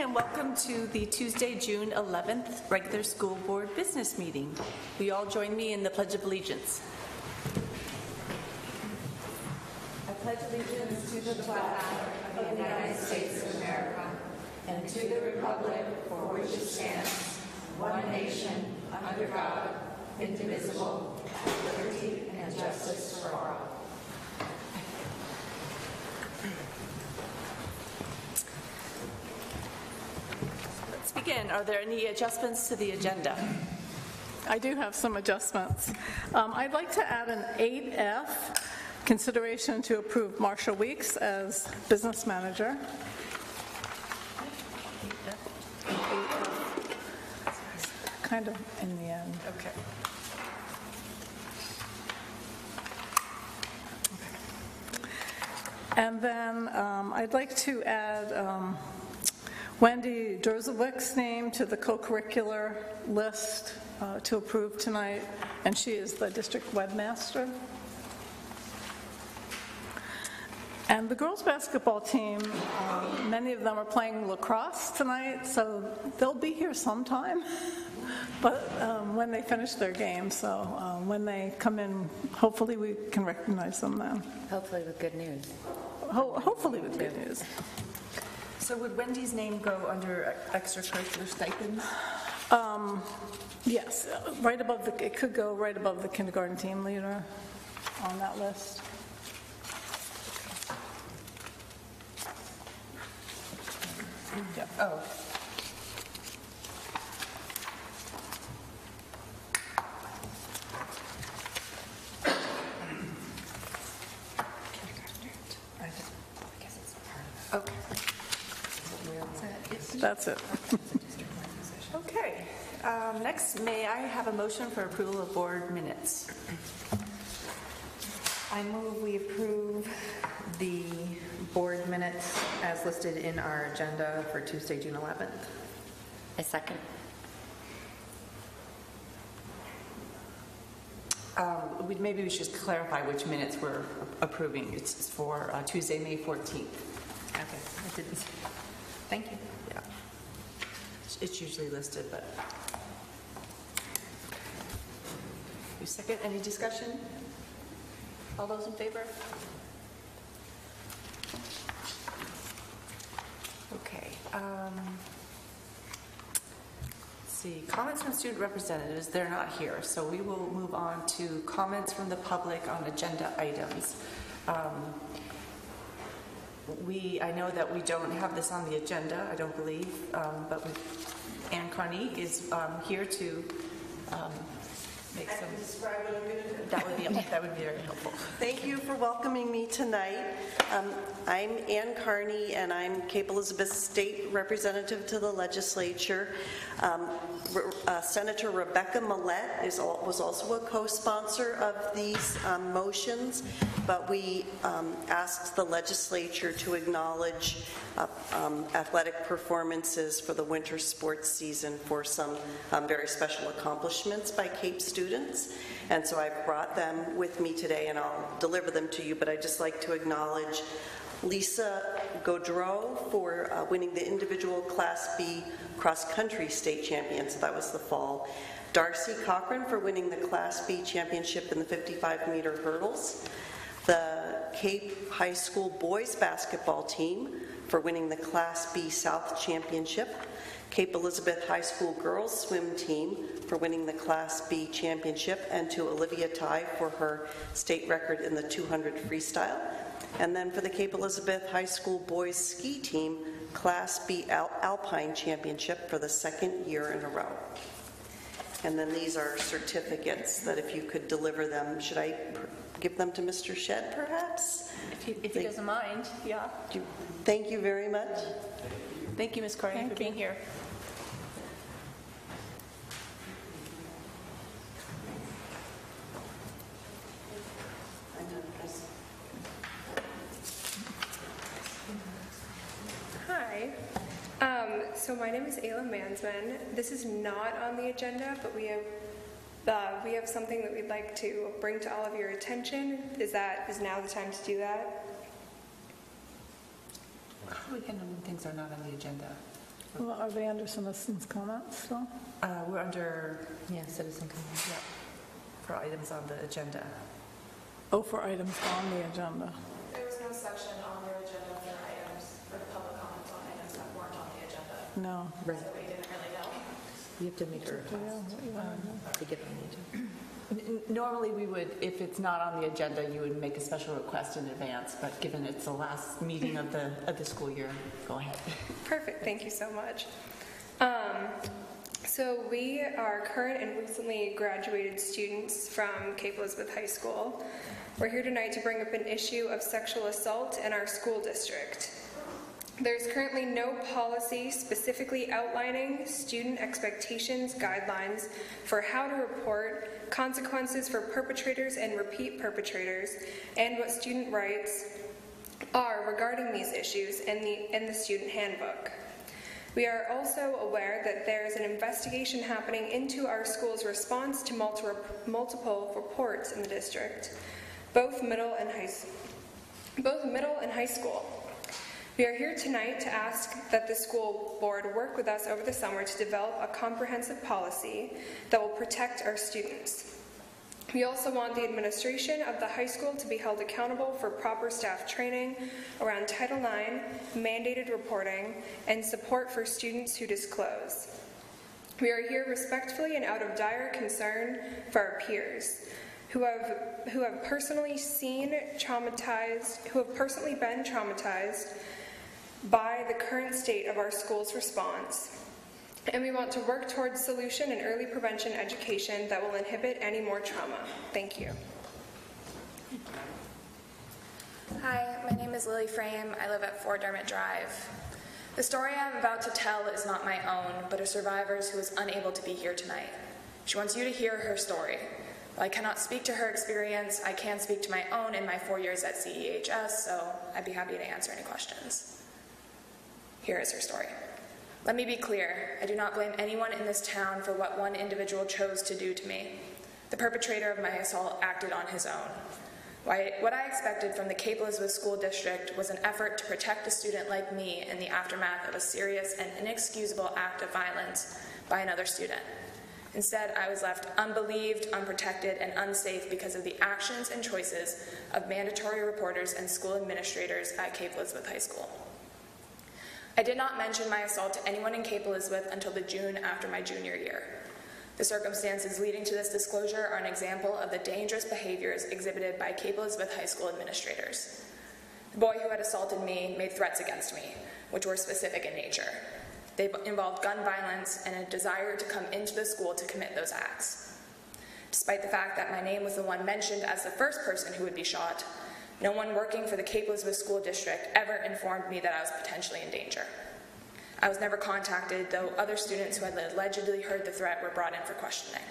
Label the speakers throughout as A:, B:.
A: and welcome to the Tuesday, June 11th regular school board business meeting. You all join me in the Pledge of Allegiance? I pledge allegiance to the flag of the United States of America and to the republic for which it stands, one nation, under God, indivisible, with liberty and justice for all. Begin. Are there any adjustments to the agenda?
B: I do have some adjustments. Um, I'd like to add an 8F, consideration to approve Marshall Weeks as business manager. Kind of in the end.
A: Okay.
B: And then um, I'd like to add um, Wendy Drozowic's name to the co-curricular list uh, to approve tonight, and she is the district webmaster. And the girls' basketball team, um, many of them are playing lacrosse tonight, so they'll be here sometime, but um, when they finish their game, so um, when they come in, hopefully we can recognize them then.
C: Hopefully with good news.
B: Ho- Hopefully with good news.
A: So would Wendy's name go under extracurricular stipends?
B: Yes, uh, right above the, it could go right above the kindergarten team leader on that list. Yeah.
A: Oh. Okay.
B: That's it.
A: Okay. Um, Next, may I have a motion for approval of board minutes?
C: I move we approve the board minutes as listed in our agenda for Tuesday, June 11th.
D: A second.
A: Um, we- Maybe we should clarify which minutes we're approving. It's for uh, Tuesday, May 14th.
C: Okay, I didn't, thank you.
A: Yeah. It's usually listed, but. You second, any discussion? All those in favor? Okay. um, see, comments from student representatives, they're not here, so we will move on to comments from the public on agenda items. Um, we, I know that we don't have this on the agenda, I don't believe, um, but we- Ann Carney is um, here to um, make some...
E: describe what I'm going to do.
A: That would be, that would be very helpful.
E: Thank you for welcoming me tonight. Um, I'm Ann Carney, and I'm Cape Elizabeth State Representative to the legislature. Um, Re- uh, Senator Rebecca Millett is, al- was also a co-sponsor of these um, motions, but we um, asked the legislature to acknowledge uh, um, athletic performances for the winter sports season for some um, very special accomplishments by Cape students. And so I've brought them with me today, and I'll deliver them to you, but I'd just like to acknowledge Lisa Gaudreau for uh, winning the individual Class B cross-country state champion, so that was the fall. Darcy Cochran for winning the Class B championship in the 55-meter hurdles. The Cape High School boys basketball team for winning the Class B South Championship. Cape Elizabeth High School girls swim team for winning the Class B championship, and to Olivia Ty for her state record in the 200 freestyle. And then for the Cape Elizabeth High School boys ski team, Class B Al- Alpine championship for the second year in a row. And then these are certificates that if you could deliver them, should I pr- give them to Mr. Shedd perhaps?
A: If he, if he doesn't mind, yeah.
E: Do you- Thank you very much.
A: Thank you, Ms. Carney, for being here.
F: Um, so my name is Aela Mansmann. This is not on the agenda, but we have uh, we have something that we'd like to bring to all of your attention. Is that is now the time to do that?
A: How do we handle when things are not on the agenda?
B: Well, Are they under citizens' comments still?
G: Uh, We're under,
C: Yeah, citizen comment.
G: yeah, for items on the agenda.
B: Oh, for items on the agenda.
H: There was no section on your agenda for items, for public comments on items that weren't on the agenda,
B: No.
C: Right.
H: so we didn't really know.
C: You have to make a request to get on the agenda.
G: N- Normally, we would, if it's not on the agenda, you would make a special request in advance, but given it's the last meeting of the, of the school year, go ahead.
F: Perfect, thank you so much. Um, So we are current and recently graduated students from Cape Elizabeth High School. We're here tonight to bring up an issue of sexual assault in our school district. There's currently no policy specifically outlining student expectations guidelines for how to report consequences for perpetrators and repeat perpetrators, and what student rights are regarding these issues in the, in the student handbook. We are also aware that there is an investigation happening into our school's response to multi- multiple reports in the district, both middle and high, both middle and high school. We are here tonight to ask that the school board work with us over the summer to develop a comprehensive policy that will protect our students. We also want the administration of the high school to be held accountable for proper staff training around Title IX, mandated reporting, and support for students who disclose. We are here respectfully and out of dire concern for our peers who have, who have personally seen traumatized, who have personally been traumatized by the current state of our school's response and we want to work towards solution and early prevention education that will inhibit any more trauma. Thank you.
H: Hi, my name is Lily Frame. I live at 4 Dermot Drive. The story I'm about to tell is not my own, but a survivor's who is unable to be here tonight. She wants you to hear her story. While I cannot speak to her experience, I can speak to my own in my four years at CEHS, so I'd be happy to answer any questions. Here is her story. Let me be clear, I do not blame anyone in this town for what one individual chose to do to me. The perpetrator of my assault acted on his own. What I expected from the Cape Elizabeth School District was an effort to protect a student like me in the aftermath of a serious and inexcusable act of violence by another student. Instead, I was left unbelieved, unprotected, and unsafe because of the actions and choices of mandatory reporters and school administrators at Cape Elizabeth High School. I did not mention my assault to anyone in Cape Elizabeth until the June after my junior year. The circumstances leading to this disclosure are an example of the dangerous behaviors exhibited by Cape Elizabeth High School administrators. The boy who had assaulted me made threats against me, which were specific in nature. They involved gun violence and a desire to come into the school to commit those acts. Despite the fact that my name was the one mentioned as the first person who would be shot, no one working for the Cape Elizabeth School District ever informed me that I was potentially in danger. I was never contacted, though other students who had allegedly heard the threat were brought in for questioning.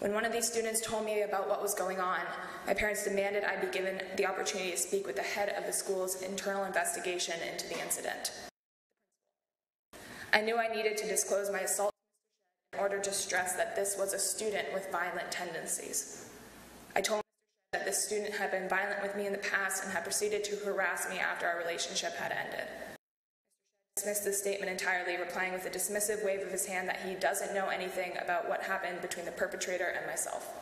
H: When one of these students told me about what was going on, my parents demanded I be given the opportunity to speak with the head of the school's internal investigation into the incident. I knew I needed to disclose my assault in order to stress that this was a student with violent tendencies. I told that this student had been violent with me in the past and had proceeded to harass me after our relationship had ended. He dismissed this statement entirely, replying with a dismissive wave of his hand that he doesn't know anything about what happened between the perpetrator and myself.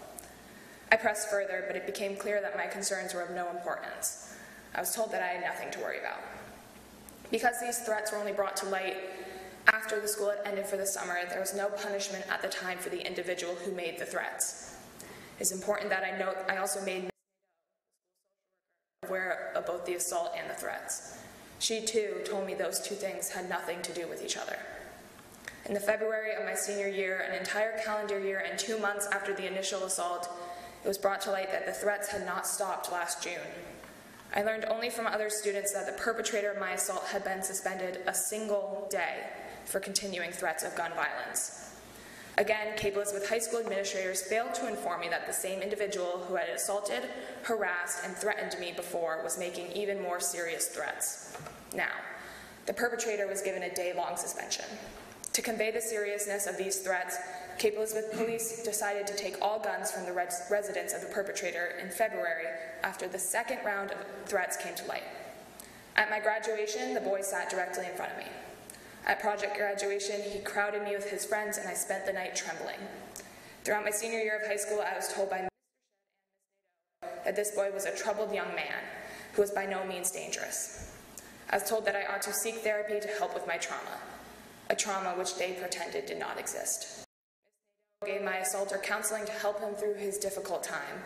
H: I pressed further, but it became clear that my concerns were of no importance. I was told that I had nothing to worry about. Because these threats were only brought to light after the school had ended for the summer, there was no punishment at the time for the individual who made the threats. It's important that I note I also made aware of both the assault and the threats. She too told me those two things had nothing to do with each other. In the February of my senior year, an entire calendar year and two months after the initial assault, it was brought to light that the threats had not stopped last June. I learned only from other students that the perpetrator of my assault had been suspended a single day for continuing threats of gun violence. Again, Cape Elizabeth High School administrators failed to inform me that the same individual who had assaulted, harassed, and threatened me before was making even more serious threats. Now, the perpetrator was given a day long suspension. To convey the seriousness of these threats, Cape Elizabeth police decided to take all guns from the res- residence of the perpetrator in February after the second round of threats came to light. At my graduation, the boy sat directly in front of me. At project graduation, he crowded me with his friends, and I spent the night trembling. Throughout my senior year of high school, I was told by Mr. Shedd and Ms. Nadeau that this boy was a troubled young man who was by no means dangerous. I was told that I ought to seek therapy to help with my trauma, a trauma which they pretended did not exist. Ms. Nadeau gave my assaulter counseling to help him through his difficult time.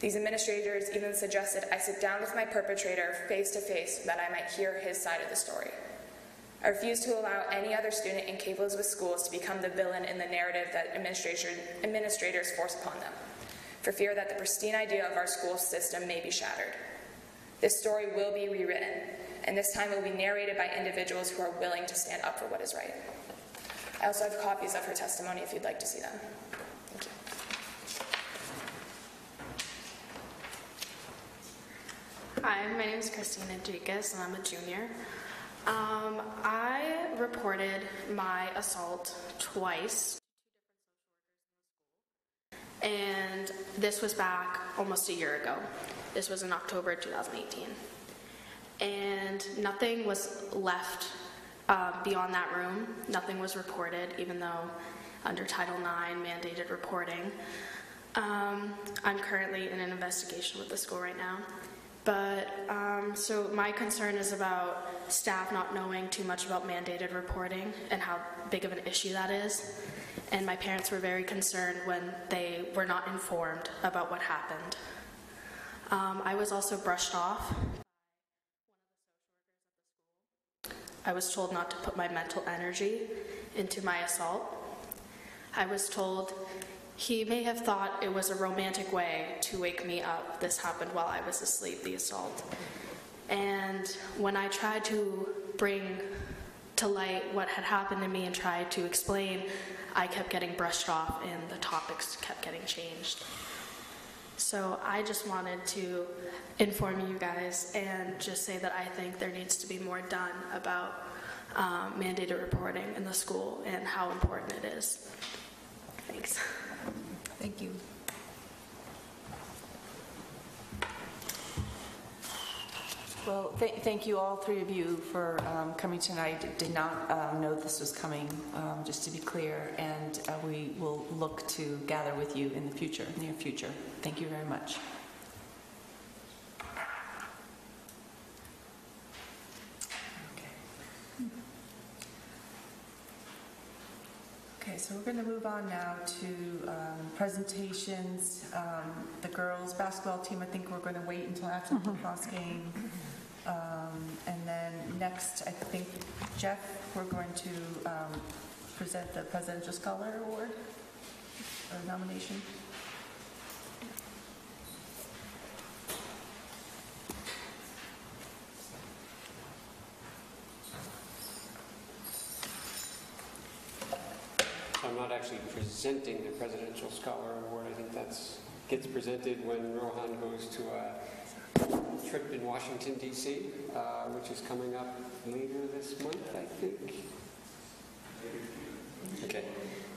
H: These administrators even suggested I sit down with my perpetrator face to face so that I might hear his side of the story. I refuse to allow any other student in Cape Elizabeth schools to become the villain in the narrative that administrators force upon them, for fear that the pristine idea of our school system may be shattered. This story will be rewritten, and this time it will be narrated by individuals who are willing to stand up for what is right. I also have copies of her testimony if you'd like to see them. Thank you.
I: Hi, my name is Christina Enriquez, and I'm a junior. Um, I reported my assault twice, and this was back almost a year ago. This was in October 2018. And nothing was left uh, beyond that room. Nothing was reported, even though under Title IX mandated reporting. Um, I'm currently in an investigation with the school right now. But um, so my concern is about staff not knowing too much about mandated reporting and how big of an issue that is. And my parents were very concerned when they were not informed about what happened. Um, I was also brushed off. I was told not to put my mental energy into my assault. I was told he may have thought it was a romantic way to wake me up. This happened while I was asleep, the assault. And when I tried to bring to light what had happened to me and tried to explain, I kept getting brushed off and the topics kept getting changed. So I just wanted to inform you guys and just say that I think there needs to be more done about um, mandated reporting in the school and how important it is. Thanks.
C: Thank you.
G: Well, th- thank you, all three of you, for um, coming tonight. Did not um, know this was coming, um, just to be clear, and uh, we will look to gather with you in the future, near future. Thank you very much. Okay, so we're going to move on now to um, presentations. Um, The girls' basketball team, I think we're going to wait until after the lacrosse game. Um, And then next, I think, Jeff, we're going to um, present the Presidential Scholar Award or nomination.
J: I'm not actually presenting the Presidential Scholar Award. I think that gets presented when Rohan goes to a trip in Washington DC, uh, which is coming up later this month, I think. Okay.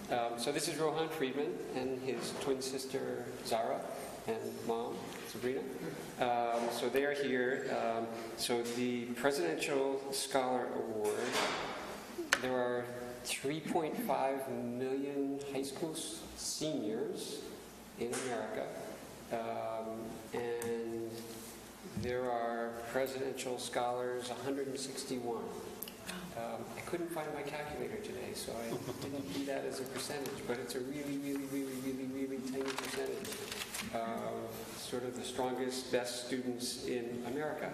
J: Um, So this is Rohan Friedman and his twin sister Zara and mom Sabrina. Um, So they are here. Um, So the Presidential Scholar Award, there are 3.5 million high school seniors in America, um, and there are presidential scholars 161. Um, I couldn't find my calculator today, so I didn't do that as a percentage, but it's a really, really, really, really, really tiny percentage of sort of the strongest, best students in America.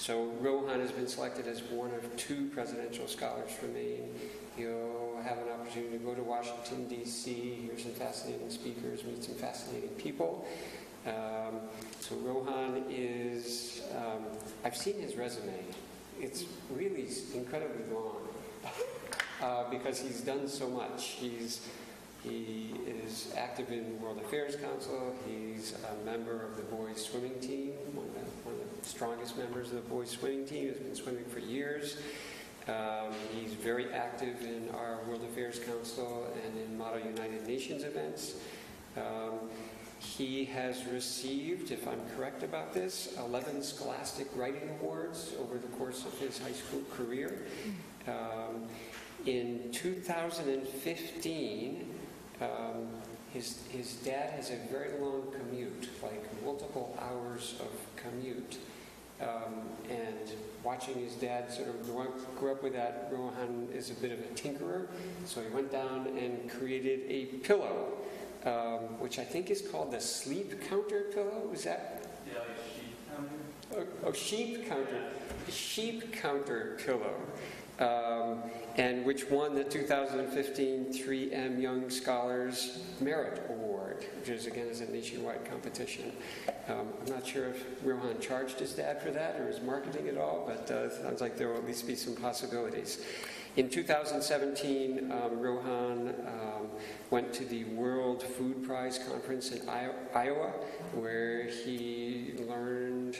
J: So Rohan has been selected as one of two presidential scholars from Maine. He'll have an opportunity to go to Washington, D.C., hear some fascinating speakers, meet some fascinating people. Um, so Rohan is, um, I've seen his resume. It's really incredibly long uh, because he's done so much. He's he is active in World Affairs Council. He's a member of the boys swimming team, one of the, one of the strongest members of the boys swimming team. Has been swimming for years. Um, he's very active in our World Affairs Council and in Model United Nations events. Um, He has received, if I'm correct about this, 11 Scholastic Writing Awards over the course of his high school career. Um, in 2015, um, his, his dad has a very long commute, like multiple hours of commute. Um, and watching his dad sort of grow up, with that, Rohan is a bit of a tinkerer. So he went down and created a pillow, um, which I think is called the sleep counter pillow. Is that? Yeah, like sheep counter. Oh, oh sheep counter. Sheep counter pillow. Um, and which won the 2015 3M Young Scholars Merit Award, which is again is a nationwide competition. Um, I'm not sure if Rohan charged his dad for that or is marketing at all, but uh, sounds like there will at least be some possibilities. In 2017, um, Rohan um, went to the World Food Prize Conference in Iowa, where he learned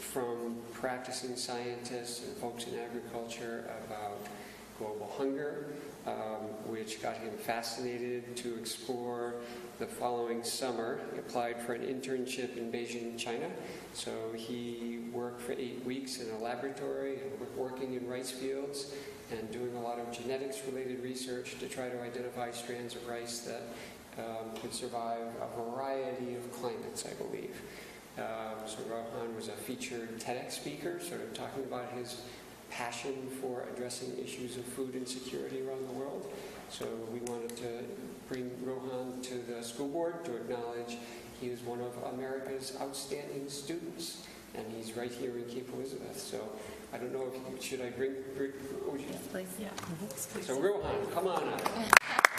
J: from practicing scientists and folks in agriculture about global hunger, um, which got him fascinated to explore. The following summer, he applied for an internship in Beijing, China. So he worked for eight weeks in a laboratory, working in rice fields, and doing a lot of genetics-related research to try to identify strands of rice that um, could survive a variety of climates, I believe. Um, so Rohan was a featured TEDx speaker, sort of talking about his passion for addressing issues of food insecurity around the world. So we wanted to bring Rohan to the school board to acknowledge he is one of America's outstanding students, and he's right here in Cape Elizabeth. So I don't know if should I bring, bring oh, you,
K: Please. Yeah.
J: So Rohan, come on up.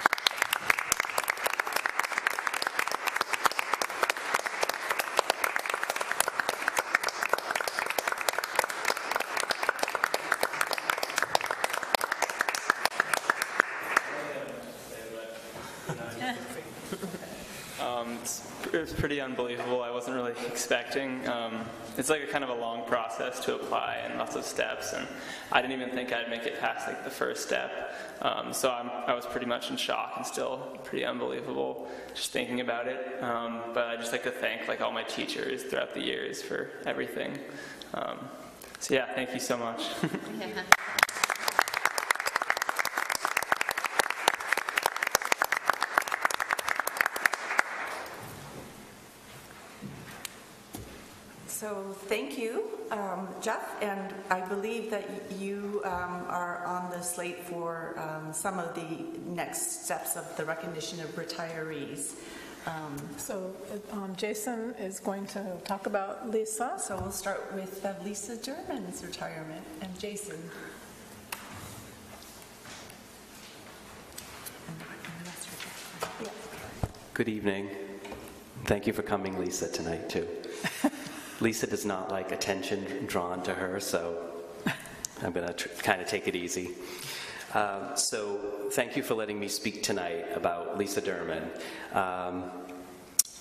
L: Um, it's, it was pretty unbelievable. I wasn't really expecting. Um, it's like a kind of a long process to apply and lots of steps, and I didn't even think I'd make it past like the first step. Um, so I'm, I was pretty much in shock and still pretty unbelievable just thinking about it. Um, but I just like to thank like all my teachers throughout the years for everything. Um, so yeah, thank you so much.
A: So thank you, um, Jeff, and I believe that you um, are on the slate for um, some of the next steps of the recognition of retirees. Um,
B: So um, Jason is going to talk about Lisa.
A: so we'll start with uh, Lisa German's retirement and Jason.
M: Good evening. Thank you for coming, Lisa, tonight, too. Lisa does not like attention drawn to her, so I'm going to tr- kind of take it easy. Um, so, thank you for letting me speak tonight about Lisa Derman. Um,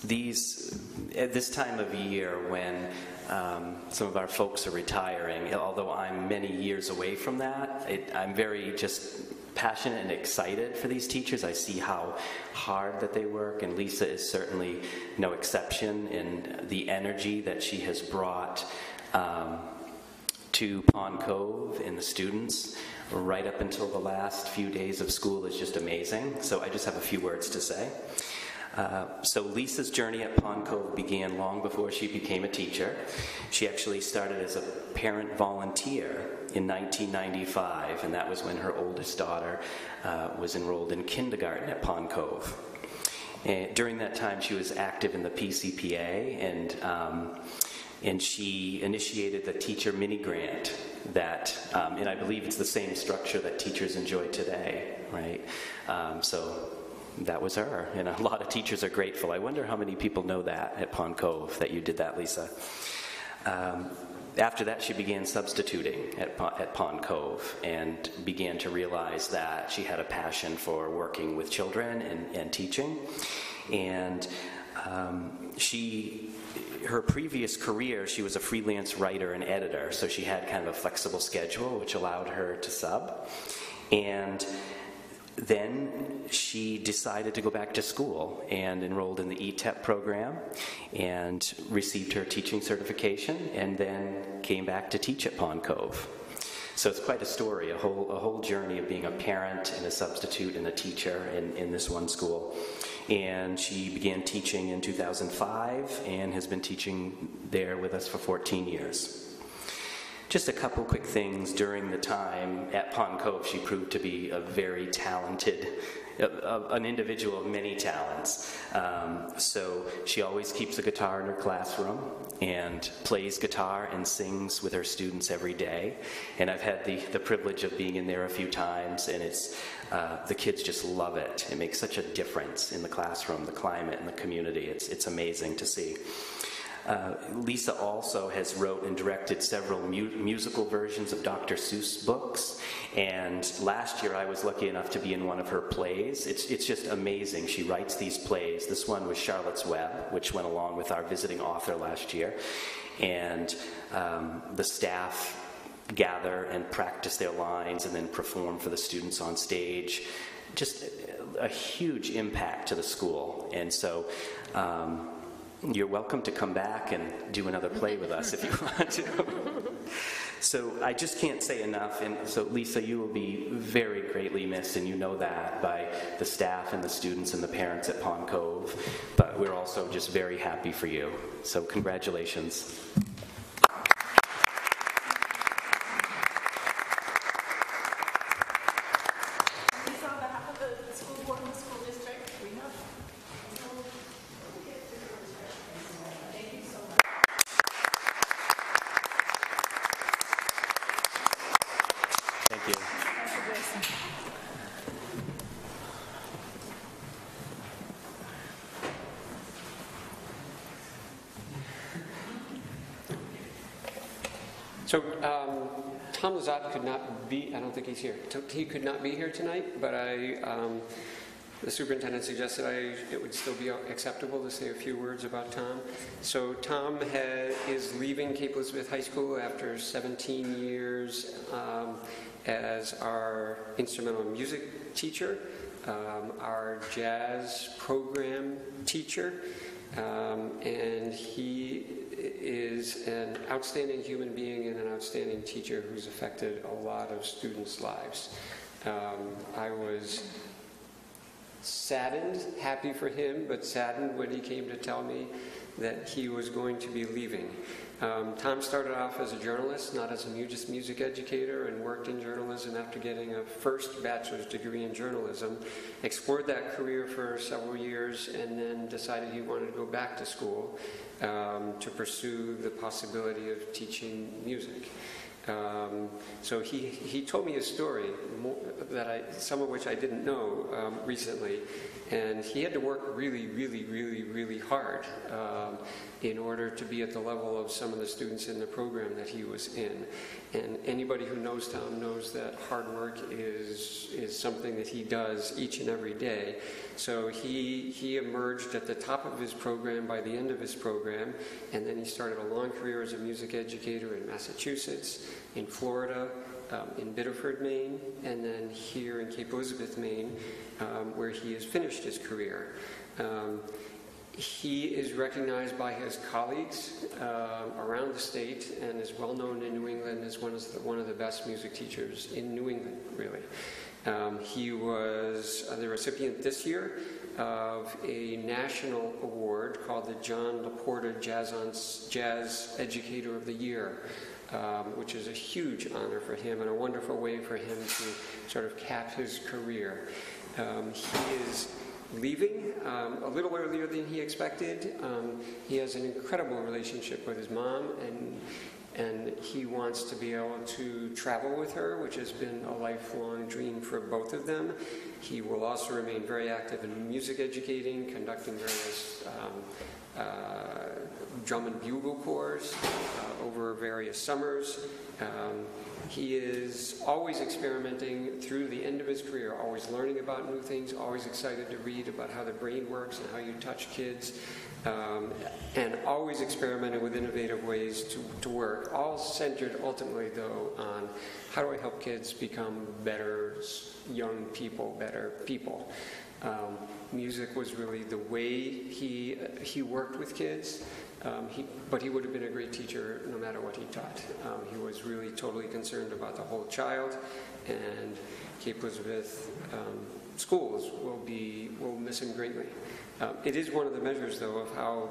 M: these, at this time of year when um, some of our folks are retiring, although I'm many years away from that, it, I'm very just passionate and excited for these teachers. I see how hard that they work, and Lisa is certainly no exception in the energy that she has brought um, to Pond Cove and the students right up until the last few days of school is just amazing. So I just have a few words to say. Uh, so Lisa's journey at Pond Cove began long before she became a teacher. She actually started as a parent volunteer in 1995, and that was when her oldest daughter uh, was enrolled in kindergarten at Pond Cove. And during that time, she was active in the PCPA, and um, and she initiated the teacher mini grant that, um, and I believe it's the same structure that teachers enjoy today, right? Um, so that was her, and a lot of teachers are grateful. I wonder how many people know that at Pond Cove that you did that, Lisa. Um, after that, she began substituting at, at Pond Cove and began to realize that she had a passion for working with children and, and teaching. And um, she, her previous career, she was a freelance writer and editor, so she had kind of a flexible schedule, which allowed her to sub. And then she decided to go back to school and enrolled in the ETEP program and received her teaching certification and then came back to teach at Pond Cove. So it's quite a story, a whole, a whole journey of being a parent and a substitute and a teacher in, in this one school. And she began teaching in 2005 and has been teaching there with us for 14 years. Just a couple quick things during the time at Pond Cove, she proved to be a very talented, uh, uh, an individual of many talents. Um, so she always keeps a guitar in her classroom and plays guitar and sings with her students every day. And I've had the, the privilege of being in there a few times, and it's uh, the kids just love it. It makes such a difference in the classroom, the climate, and the community. It's, it's amazing to see. Uh, Lisa also has wrote and directed several mu- musical versions of Dr. Seuss books, and last year I was lucky enough to be in one of her plays. It's, it's just amazing. She writes these plays. This one was Charlotte's Web, which went along with our visiting author last year, and um, the staff gather and practice their lines and then perform for the students on stage. Just a huge impact to the school, and so. Um, you're welcome to come back and do another play with us if you want to. so I just can't say enough. And so, Lisa, you will be very greatly missed, and you know that by the staff and the students and the parents at Pond Cove. But we're also just very happy for you. So, congratulations.
B: Lisa, on behalf of the school board and the school district, we have
M: Thank you.
J: So um, Tom Lazat could not be, I don't think he's here. He could not be here tonight, but I, um, the superintendent suggested I, it would still be acceptable to say a few words about Tom. So Tom is leaving Cape Elizabeth High School after 17 years um, as our instrumental music teacher, um, our jazz program teacher, um, and he is an outstanding human being and an outstanding teacher who's affected a lot of students' lives. Um, I was saddened, happy for him, but saddened when he came to tell me that he was going to be leaving. Um, Tom started off as a journalist, not as a music educator, and worked in journalism after getting a first bachelor's degree in journalism. Explored that career for several years, and then decided he wanted to go back to school um, to pursue the possibility of teaching music. Um, so he, he told me a story mo that I, some of which I didn't know um, recently, and he had to work really, really, really, really hard um, in order to be at the level of some of the students in the program that he was in. And anybody who knows Tom knows that hard work is is something that he does each and every day. So he he emerged at the top of his program by the end of his program, and then he started a long career as a music educator in Massachusetts, in Florida, um, in Biddeford, Maine, and then here in Cape Elizabeth, Maine, um, where he has finished his career. Um, he is recognized by his colleagues uh, around the state and is well known in New England as one of the, one of the best music teachers in New England, really. Um, he was the recipient this year of a national award called the John Laporta Jazz, on, Jazz Educator of the Year, um, which is a huge honor for him and a wonderful way for him to sort of cap his career. Um, he is leaving um, a little earlier than he expected. Um, he has an incredible relationship with his mom, and and he wants to be able to travel with her, which has been a lifelong dream for both of them. He will also remain very active in music educating, conducting various um, uh, drum and bugle corps uh, over various summers. Um, he is always experimenting through the end of his career, always learning about new things, always excited to read about how the brain works and how you touch kids, um, and always experimenting with innovative ways to, to work, all centered ultimately, though, on how do I help kids become better young people, better people? Um, music was really the way he, he worked with kids, um, he, but he would have been a great teacher no matter what he taught. Um, he was really totally concerned about the whole child, and Cape Elizabeth um, schools will be will miss him greatly. Um, it is one of the measures, though, of how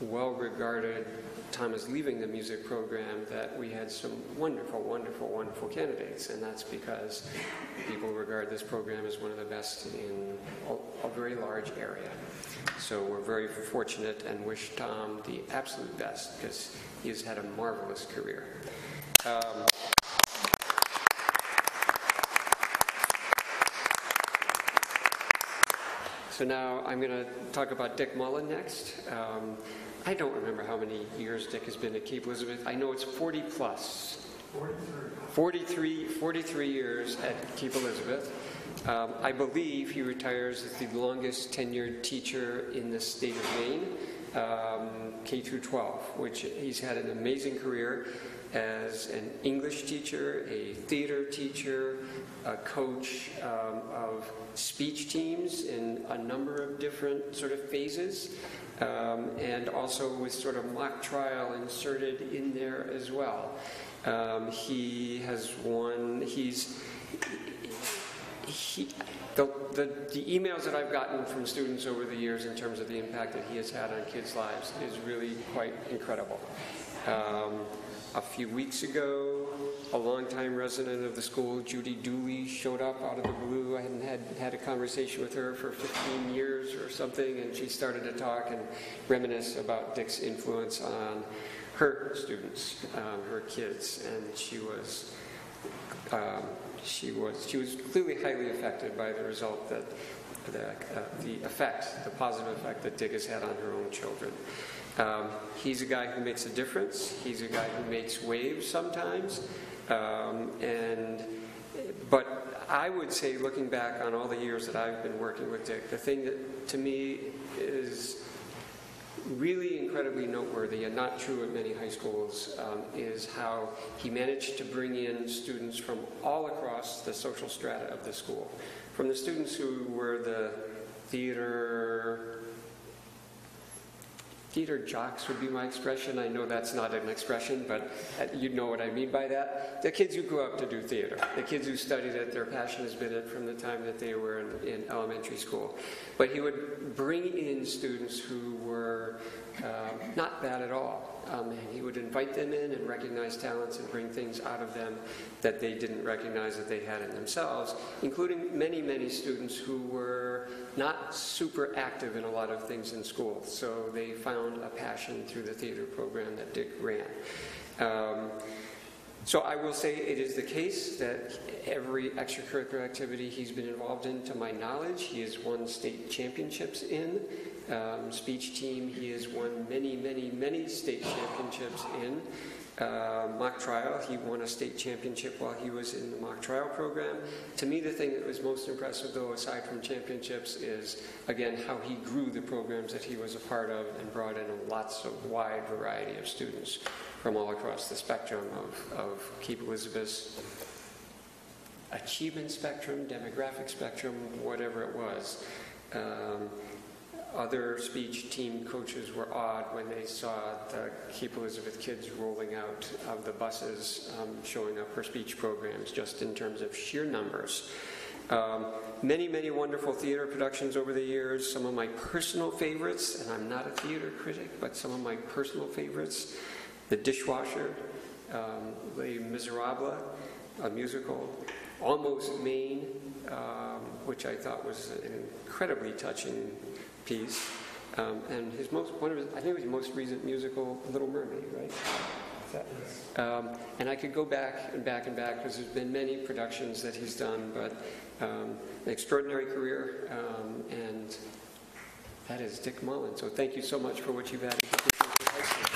J: well regarded Tom is leaving the music program that we had some wonderful, wonderful, wonderful candidates, and that's because people regard this program as one of the best in a, very large area. So we're very fortunate and wish Tom the absolute best because he has had a marvelous career. Um, So now I'm going to talk about Dick Mullen next. Um, I don't remember how many years Dick has been at Cape Elizabeth. I know it's 40 plus. 43, 43 43 years at Cape Elizabeth. Um, I believe he retires as the longest tenured teacher in the state of Maine, um, K through 12, which he's had an amazing career as an English teacher, a theater teacher, a coach um, of speech teams in a number of different sort of phases, um, and also with sort of mock trial inserted in there as well. Um, he has won, he's, he, the, the, the emails that I've gotten from students over the years in terms of the impact that he has had on kids' lives is really quite incredible. Um, a few weeks ago, a longtime resident of the school, Judy Dooley, showed up out of the blue. I hadn't had, had a conversation with her for 15 years or something, and she started to talk and reminisce about Dick's influence on her students, um, her kids, and she was um, she was she was clearly highly affected by the result that the, uh, the effect, the positive effect that Dick has had on her own children. Um, he's a guy who makes a difference. He's a guy who makes waves sometimes, um, and but I would say, looking back on all the years that I've been working with Dick, the thing that to me is really incredibly noteworthy and not true at many high schools um, is how he managed to bring in students from all across the social strata of the school. From the students who were the theater, theater jocks would be my expression. I know that's not an expression, but uh, you know what I mean by that. The kids who grew up to do theater, the kids who studied it, their passion has been it from the time that they were in, in elementary school. But he would bring in students who were um, not bad at all. Um, he would invite them in and recognize talents and bring things out of them that they didn't recognize that they had in themselves, including many, many students who were not super active in a lot of things in school. So they found a passion through the theater program that Dick ran. Um, so I will say it is the case that every extracurricular activity he's been involved in, to my knowledge, he has won state championships in. Um, speech team, he has won many, many, many state championships in. Uh, mock trial, he won a state championship while he was in the mock trial program. To me, the thing that was most impressive, though, aside from championships, is again how he grew the programs that he was a part of and brought in lots of wide variety of students from all across the spectrum of, of Elizabeth's achievement spectrum, demographic spectrum, whatever it was. Um, other speech team coaches were awed when they saw the Cape Elizabeth kids rolling out of the buses, um, showing up for speech programs, just in terms of sheer numbers. Um, many, many wonderful theater productions over the years. Some of my personal favorites, and I'm not a theater critic, but some of my personal favorites The Dishwasher, um, Les Miserables, a musical, Almost Maine, um, which I thought was an incredibly touching piece. Um, and his most, one of his, I think it was his most recent musical, Little Mermaid, right? Um, and I could go back and back and back because there's been many productions that he's done, but um, an extraordinary career, um, and that is Dick Mullen. So thank you so much for what you've added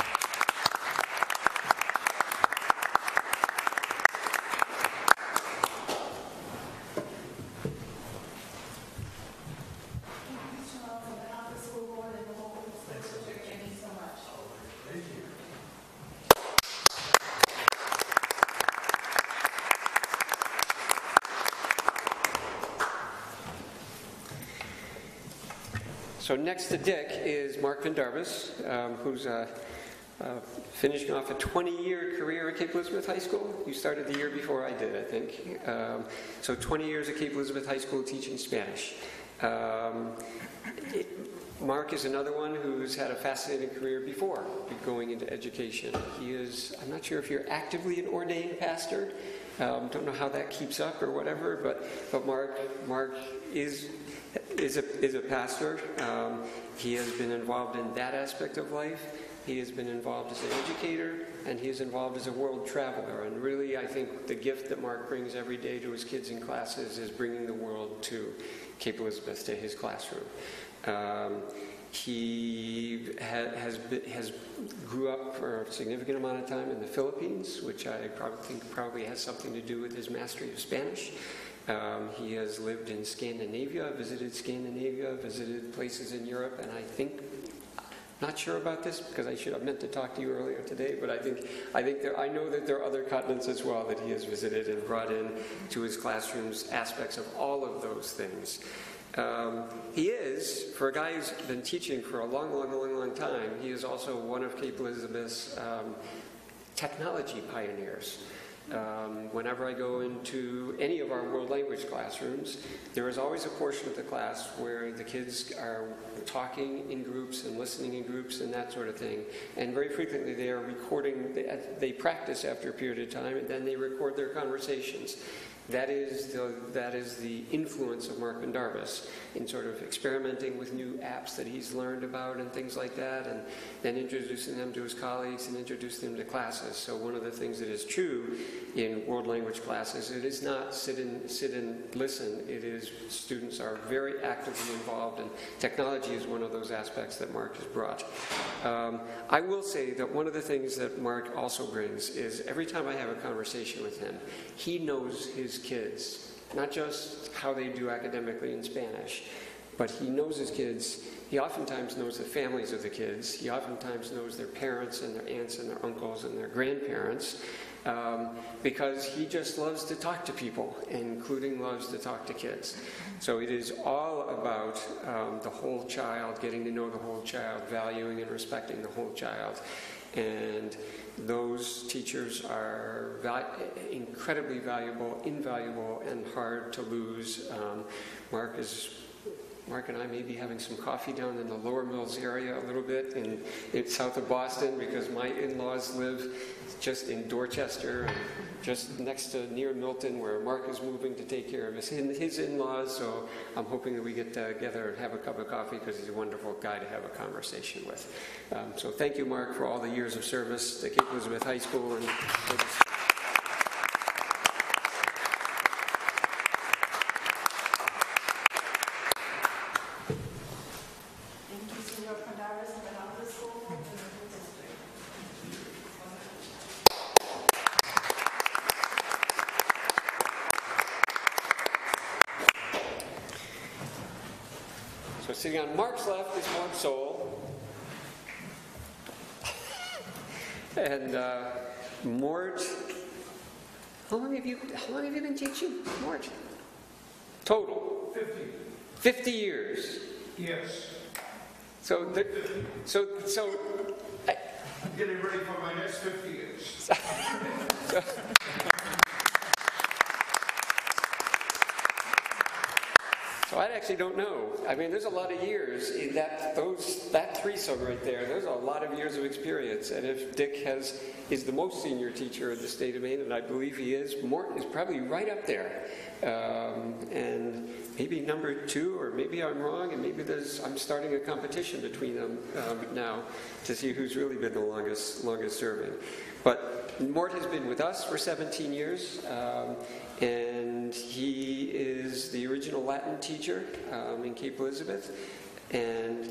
J: so next to Dick is Mark Pendarvis, um, who's uh, uh, finishing off a 20-year career at Cape Elizabeth High School. You started the year before I did, I think. Um, so 20 years at Cape Elizabeth High School teaching Spanish. Um, it- Mark is another one who's had a fascinating career before going into education. He is, I'm not sure if you're actively an ordained pastor. Um, don't know how that keeps up or whatever, but, but Mark, Mark is, is, a, is a pastor. Um, he has been involved in that aspect of life. He has been involved as an educator, and he is involved as a world traveler. And really, I think the gift that Mark brings every day to his kids in classes is bringing the world to Cape Elizabeth, to his classroom. Um, he ha- has, been, has grew up for a significant amount of time in the Philippines, which I probably think probably has something to do with his mastery of Spanish. Um, he has lived in Scandinavia, visited Scandinavia, visited places in Europe, and I think not sure about this because I should have meant to talk to you earlier today, but I think I think there, I know that there are other continents as well that he has visited and brought in to his classrooms aspects of all of those things. Um, he is, for a guy who's been teaching for a long, long, long, long time, he is also one of Cape Elizabeth's um, technology pioneers. Um, whenever I go into any of our world language classrooms, there is always a portion of the class where the kids are talking in groups and listening in groups and that sort of thing. And very frequently they are recording, they, they practice after a period of time and then they record their conversations. That is the, that is the influence of Mark Pendarvis in sort of experimenting with new apps that he's learned about and things like that, and then introducing them to his colleagues and introducing them to classes. So one of the things that is true in world language classes, it is not sit and sit and listen. It is students are very actively involved, and technology is one of those aspects that Mark has brought. Um, I will say that one of the things that Mark also brings is every time I have a conversation with him, he knows his kids, not just how they do academically in Spanish, but he knows his kids. He oftentimes knows the families of the kids. He oftentimes knows their parents and their aunts and their uncles and their grandparents um, because he just loves to talk to people, including loves to talk to kids. So it is all about um, the whole child, getting to know the whole child, valuing and respecting the whole child. And those teachers are incredibly valuable, invaluable, and hard to lose. Um, Mark is Mark and I may be having some coffee down in the Lower Mills area a little bit in, in south of Boston because my in-laws live just in Dorchester and just next to near Milton where Mark is moving to take care of his, his in-laws. So I'm hoping that we get together and have a cup of coffee because he's a wonderful guy to have a conversation with. Um, so thank you, Mark, for all the years of service to Cape Elizabeth High School and.
B: Thank you, Senor Pendarvis, on behalf of the school and the whole district.
J: So sitting on Mark's left is Mort Soul. and uh, Mort, how long have you how long have you been teaching, Mort? Total. 50. 50 years.
N: Yes.
J: So the, so so
N: I'm getting ready for my next 50 years.
J: So I actually don't know. I mean, there's a lot of years in that those that threesome right there. There's a lot of years of experience. And if Dick has is the most senior teacher in the state of Maine, and I believe he is, Mort is probably right up there. Um, and maybe number two, or maybe I'm wrong, and maybe there's I'm starting a competition between them um, now to see who's really been the longest longest serving. But Mort has been with us for 17 years. Um, and he is original Latin teacher um, in Cape Elizabeth. And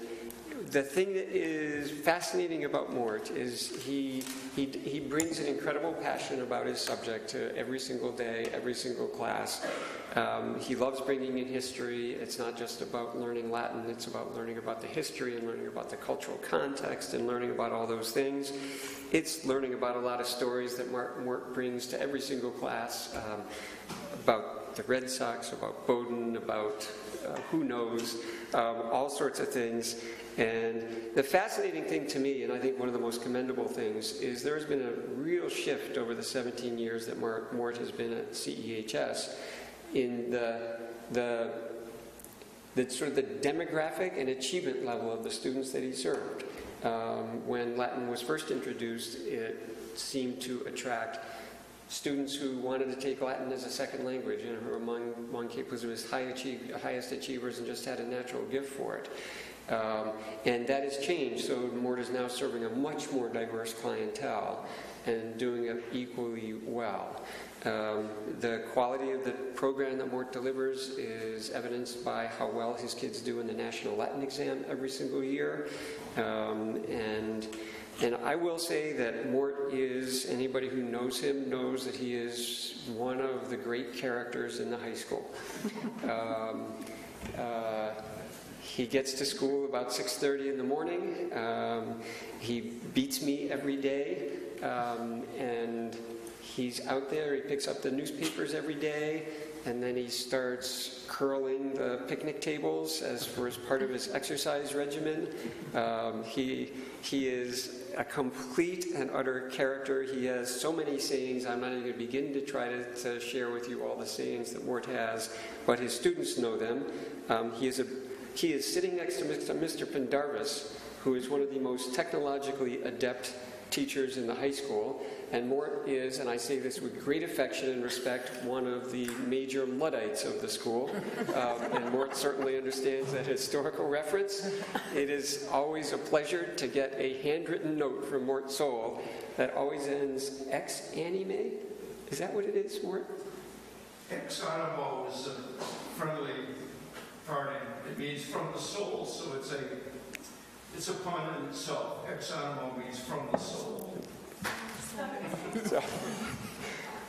J: the thing that is fascinating about Mort is he, he, he brings an incredible passion about his subject to every single day, every single class. Um, he loves bringing in history. It's not just about learning Latin, it's about learning about the history and learning about the cultural context and learning about all those things. It's learning about a lot of stories that Mort brings to every single class um, about the Red Sox, about Bowdoin, about uh, who knows, um, all sorts of things. And the fascinating thing to me, and I think one of the most commendable things, is there has been a real shift over the 17 years that Mort, Mort has been at CEHS in the, the, the sort of the demographic and achievement level of the students that he served. Um, when Latin was first introduced, it seemed to attract students who wanted to take Latin as a second language and who among, among Cape Elizabeth's high achieve, highest achievers and just had a natural gift for it. Um, and that has changed, so Mort is now serving a much more diverse clientele and doing it equally well. Um, the quality of the program that Mort delivers is evidenced by how well his kids do in the National Latin exam every single year. Um, and and I will say that Mort is, anybody who knows him knows that he is one of the great characters in the high school. Um, uh, he gets to school about 6.30 in the morning. Um, he beats me every day. Um, and he's out there, he picks up the newspapers every day. And then he starts curling the picnic tables as for as part of his exercise regimen. Um, he, he is a complete and utter character. He has so many sayings. I'm not even going to begin to try to, to share with you all the sayings that Mort has, but his students know them. Um, he, is a, he is sitting next to Mr. Mr. Pendarvis, who is one of the most technologically adept teachers in the high school. And Mort is, and I say this with great affection and respect, one of the major Luddites of the school. Um, and Mort certainly understands that historical reference. It is always a pleasure to get a handwritten note from Mort Soul that always ends ex anime. Is that what it is, Mort?
N: Ex animo is a friendly parting. It means from the soul, so it's a, it's a pun in itself. Ex means from the soul.
J: So,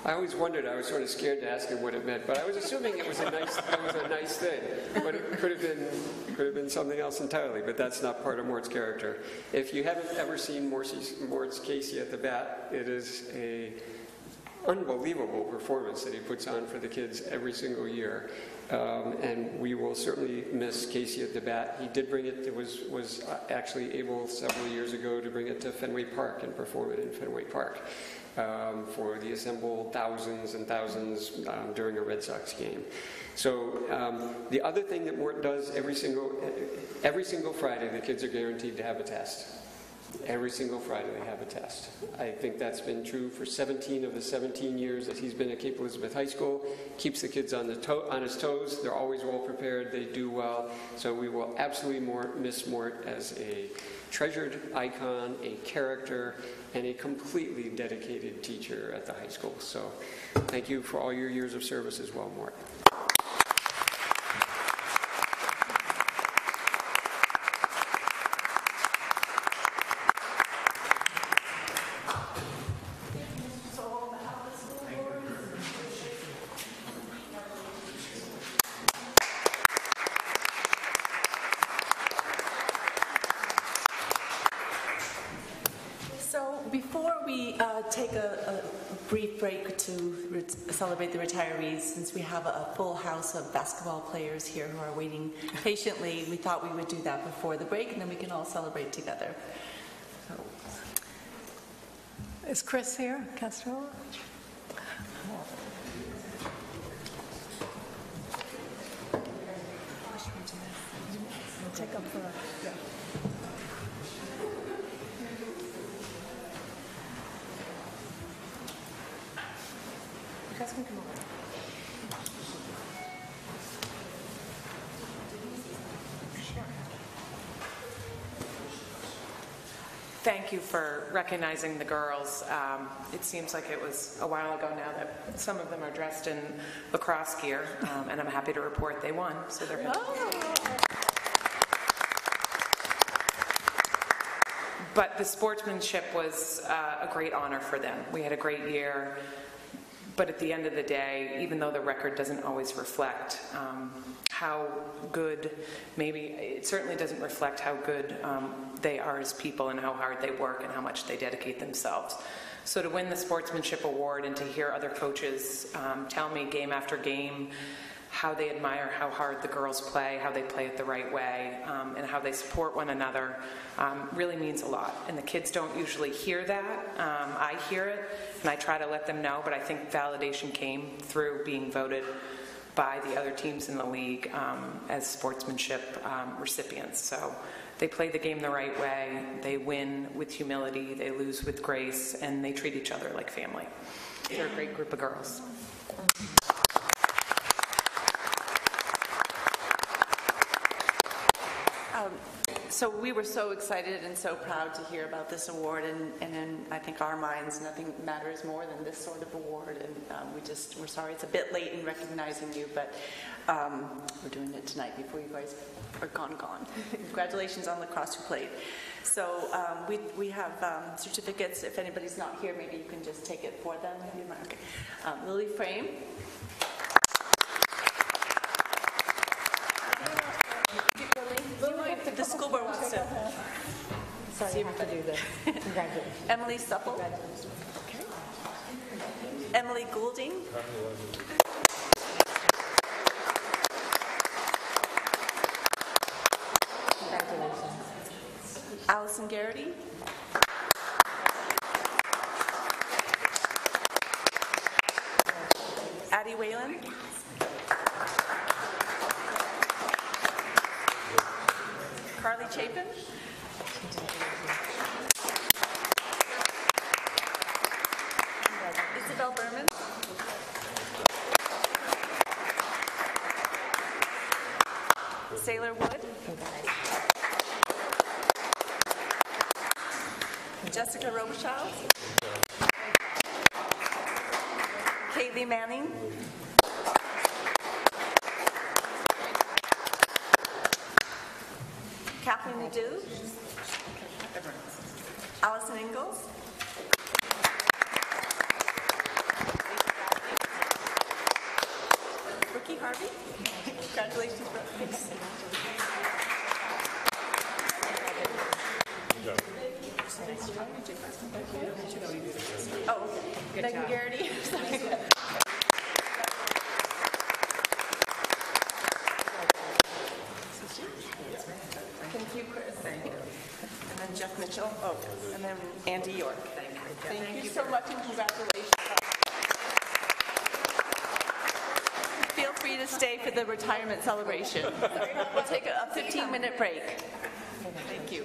J: I always wondered. I was sort of scared to ask him what it meant, but I was assuming it was a nice, it was a nice thing. But it could have been, could have been something else entirely. But that's not part of Mort's character. If you haven't ever seen Mort's, Mort's Casey at the Bat, it is a unbelievable performance that he puts on for the kids every single year. Um, and we will certainly miss Casey at the bat. He did bring it, it was, was actually able several years ago to bring it to Fenway Park and perform it in Fenway Park um, for the assembled thousands and thousands um, during a Red Sox game. So um, the other thing that Mort does every single, every single Friday, the kids are guaranteed to have a test. Every single Friday they have a test. I think that's been true for 17 of the 17 years that he's been at Cape Elizabeth High School. Keeps the kids on, the to- on his toes. They're always well prepared. They do well. So we will absolutely more, miss Mort as a treasured icon, a character, and a completely dedicated teacher at the high school. So thank you for all your years of service as well, Mort.
A: So before we uh, take a, a brief break to re- celebrate the retirees, since we have a full house of basketball players here who are waiting patiently, we thought we would do that before the break, and then we can all celebrate together.
B: Is Chris here, Castro? Take up for, yeah.
A: You guys can come over.
O: Thank you for recognizing the girls. Um, It seems like it was a while ago now that some of them are dressed in lacrosse gear, um, and I'm happy to report they won, so they're happy. but the sportsmanship was uh, a great honor for them. We had a great year, but at the end of the day, even though the record doesn't always reflect um, how good, maybe, it certainly doesn't reflect how good um, they are as people and how hard they work and how much they dedicate themselves. So to win the sportsmanship award and to hear other coaches um, tell me game after game how they admire how hard the girls play, how they play it the right way, um, and how they support one another um, really means a lot. And the kids don't usually hear that. Um, I hear it, and I try to let them know, but I think validation came through being voted by the other teams in the league um, as sportsmanship um, recipients. So they play the game the right way, they win with humility, they lose with grace, and they treat each other like family. They're a great group of girls.
A: Um, So we were so excited and so proud to hear about this award, and, and in, I think, our minds, nothing matters more than this sort of award, and um, we just, we're sorry it's a bit late in recognizing you, but um, we're doing it tonight before you guys are gone, gone. Congratulations on lacrosse who played. So um, we, we have um, certificates, if anybody's not here, maybe you can just take it for them. Okay. Um, Lily Frame. Lily, if the school board wants to.
P: You have to do this. Congratulations.
A: Emily Supple. Okay. Emily Goulding.
P: Congratulations.
A: Allison Garrity. Addie Whalen. Carly Chapin. Jessica Robichaud. Kaylee Manning. Kathleen Nadeau. Allison Ingalls. Brookie Harvey. Congratulations, Brookie. Oh, okay. Megan Garrity. Thank you, Chris. Thank you. And then Jeff Mitchell. Oh, and then Andy York. Thank you. Thank you so much and congratulations. Feel free to stay for the retirement celebration. We'll take a 15-minute break. Thank you.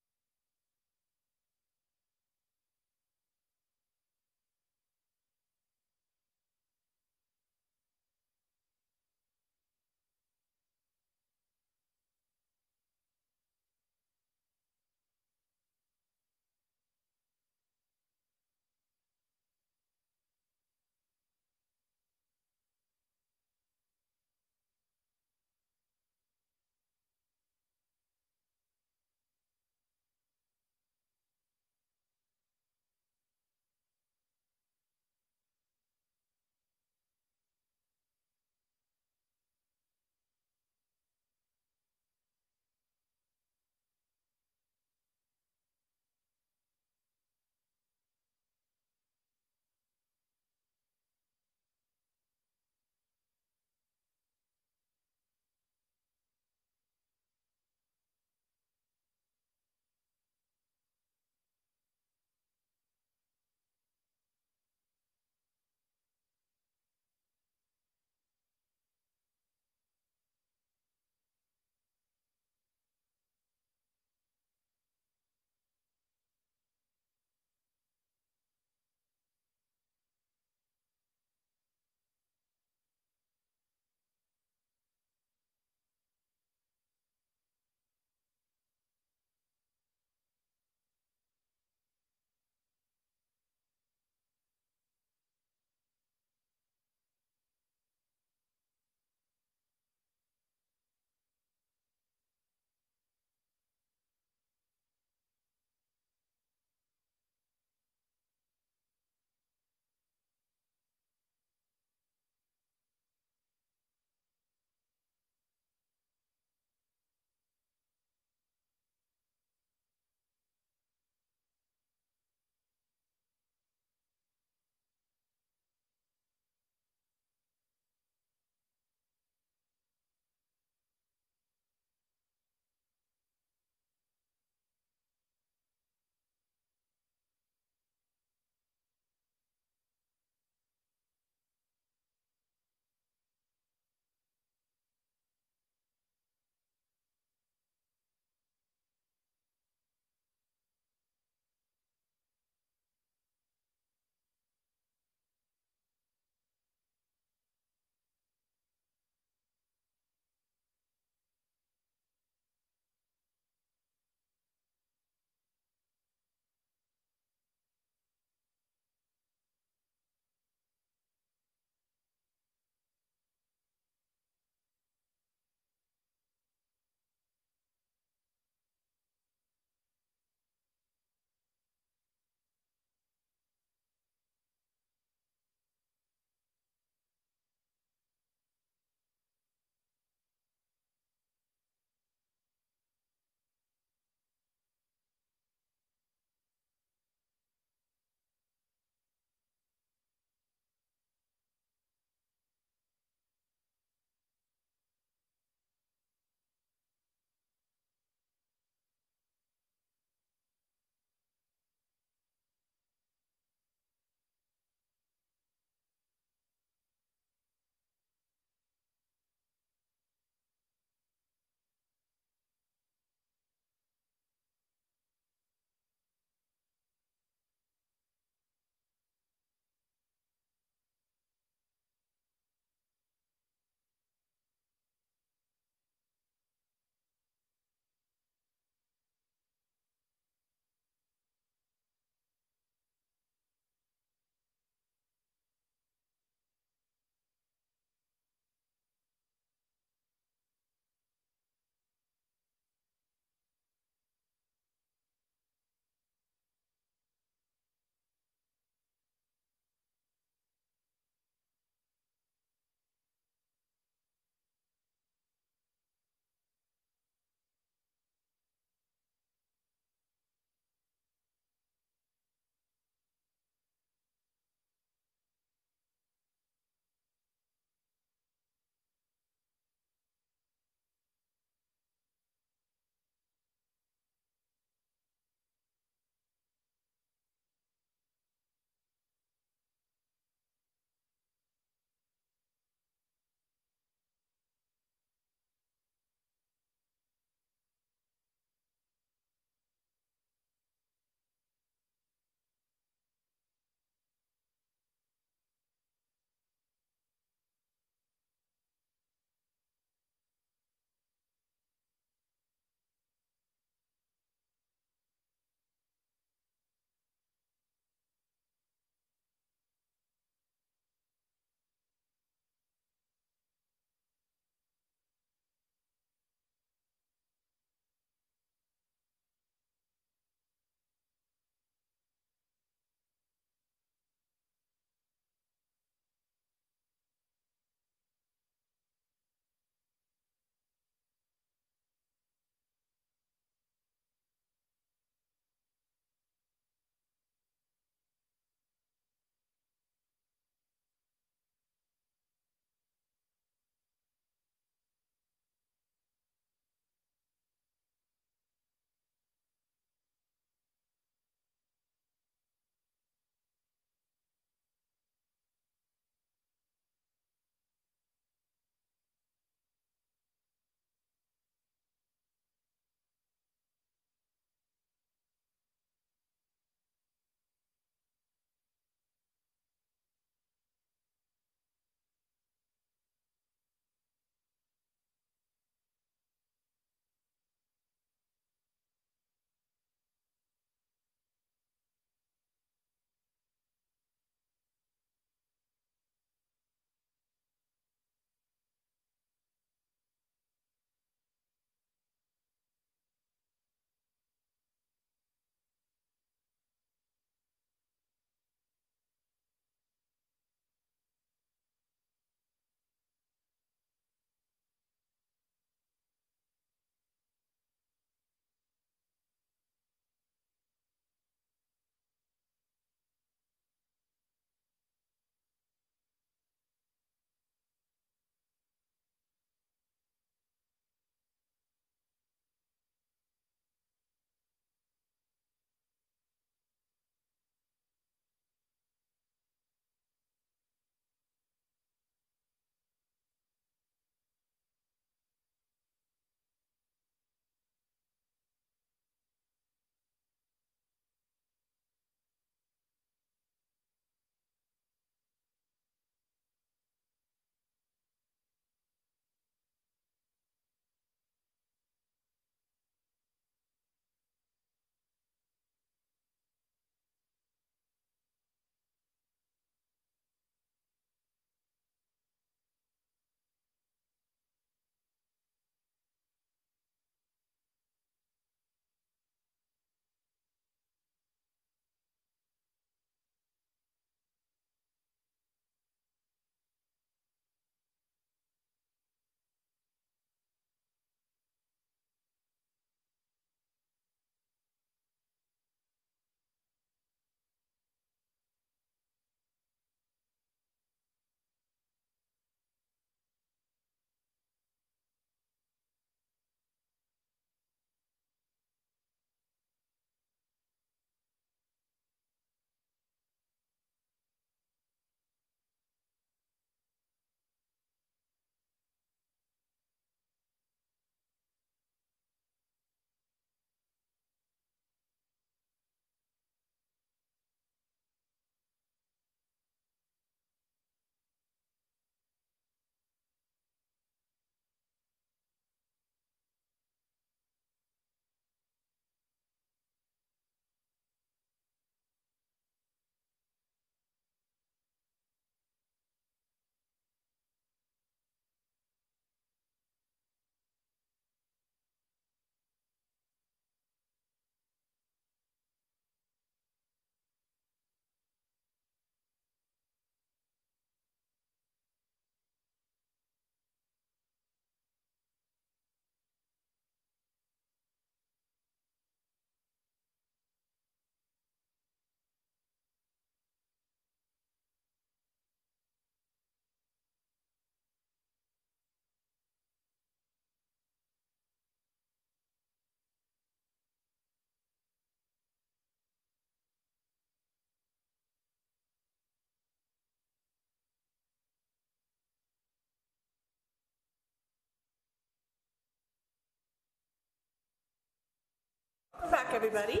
A: back, everybody.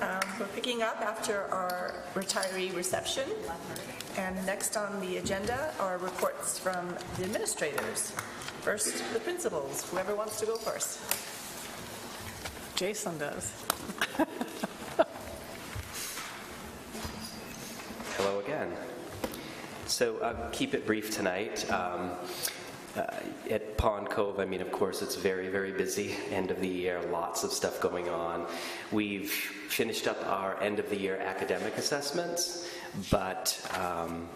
A: Um, We're picking up after our retiree reception. And next on the agenda are reports from the administrators. First, the principals, whoever wants to go first.
B: Jason does.
M: Hello again. So uh, keep it brief tonight. Um, uh, At Pond Cove, I mean, of course, it's very, very busy, end of the year, lots of stuff going on. We've finished up our end of the year academic assessments, but um,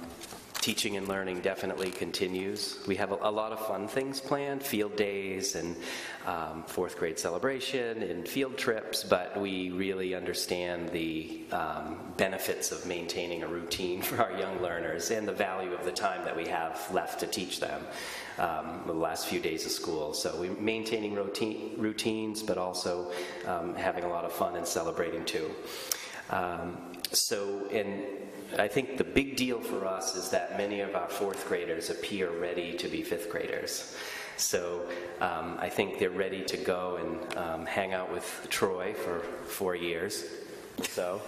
M: teaching and learning definitely continues. We have a, a lot of fun things planned, field days and um, fourth grade celebration and field trips, but we really understand the um, benefits of maintaining a routine for our young learners and the value of the time that we have left to teach them um, the last few days of school. So we're maintaining routine, routines, but also um, having a lot of fun and celebrating too. Um, so, and I think the big deal for us is that many of our fourth graders appear ready to be fifth graders. So um, I think they're ready to go and um, hang out with Troy for four years. So,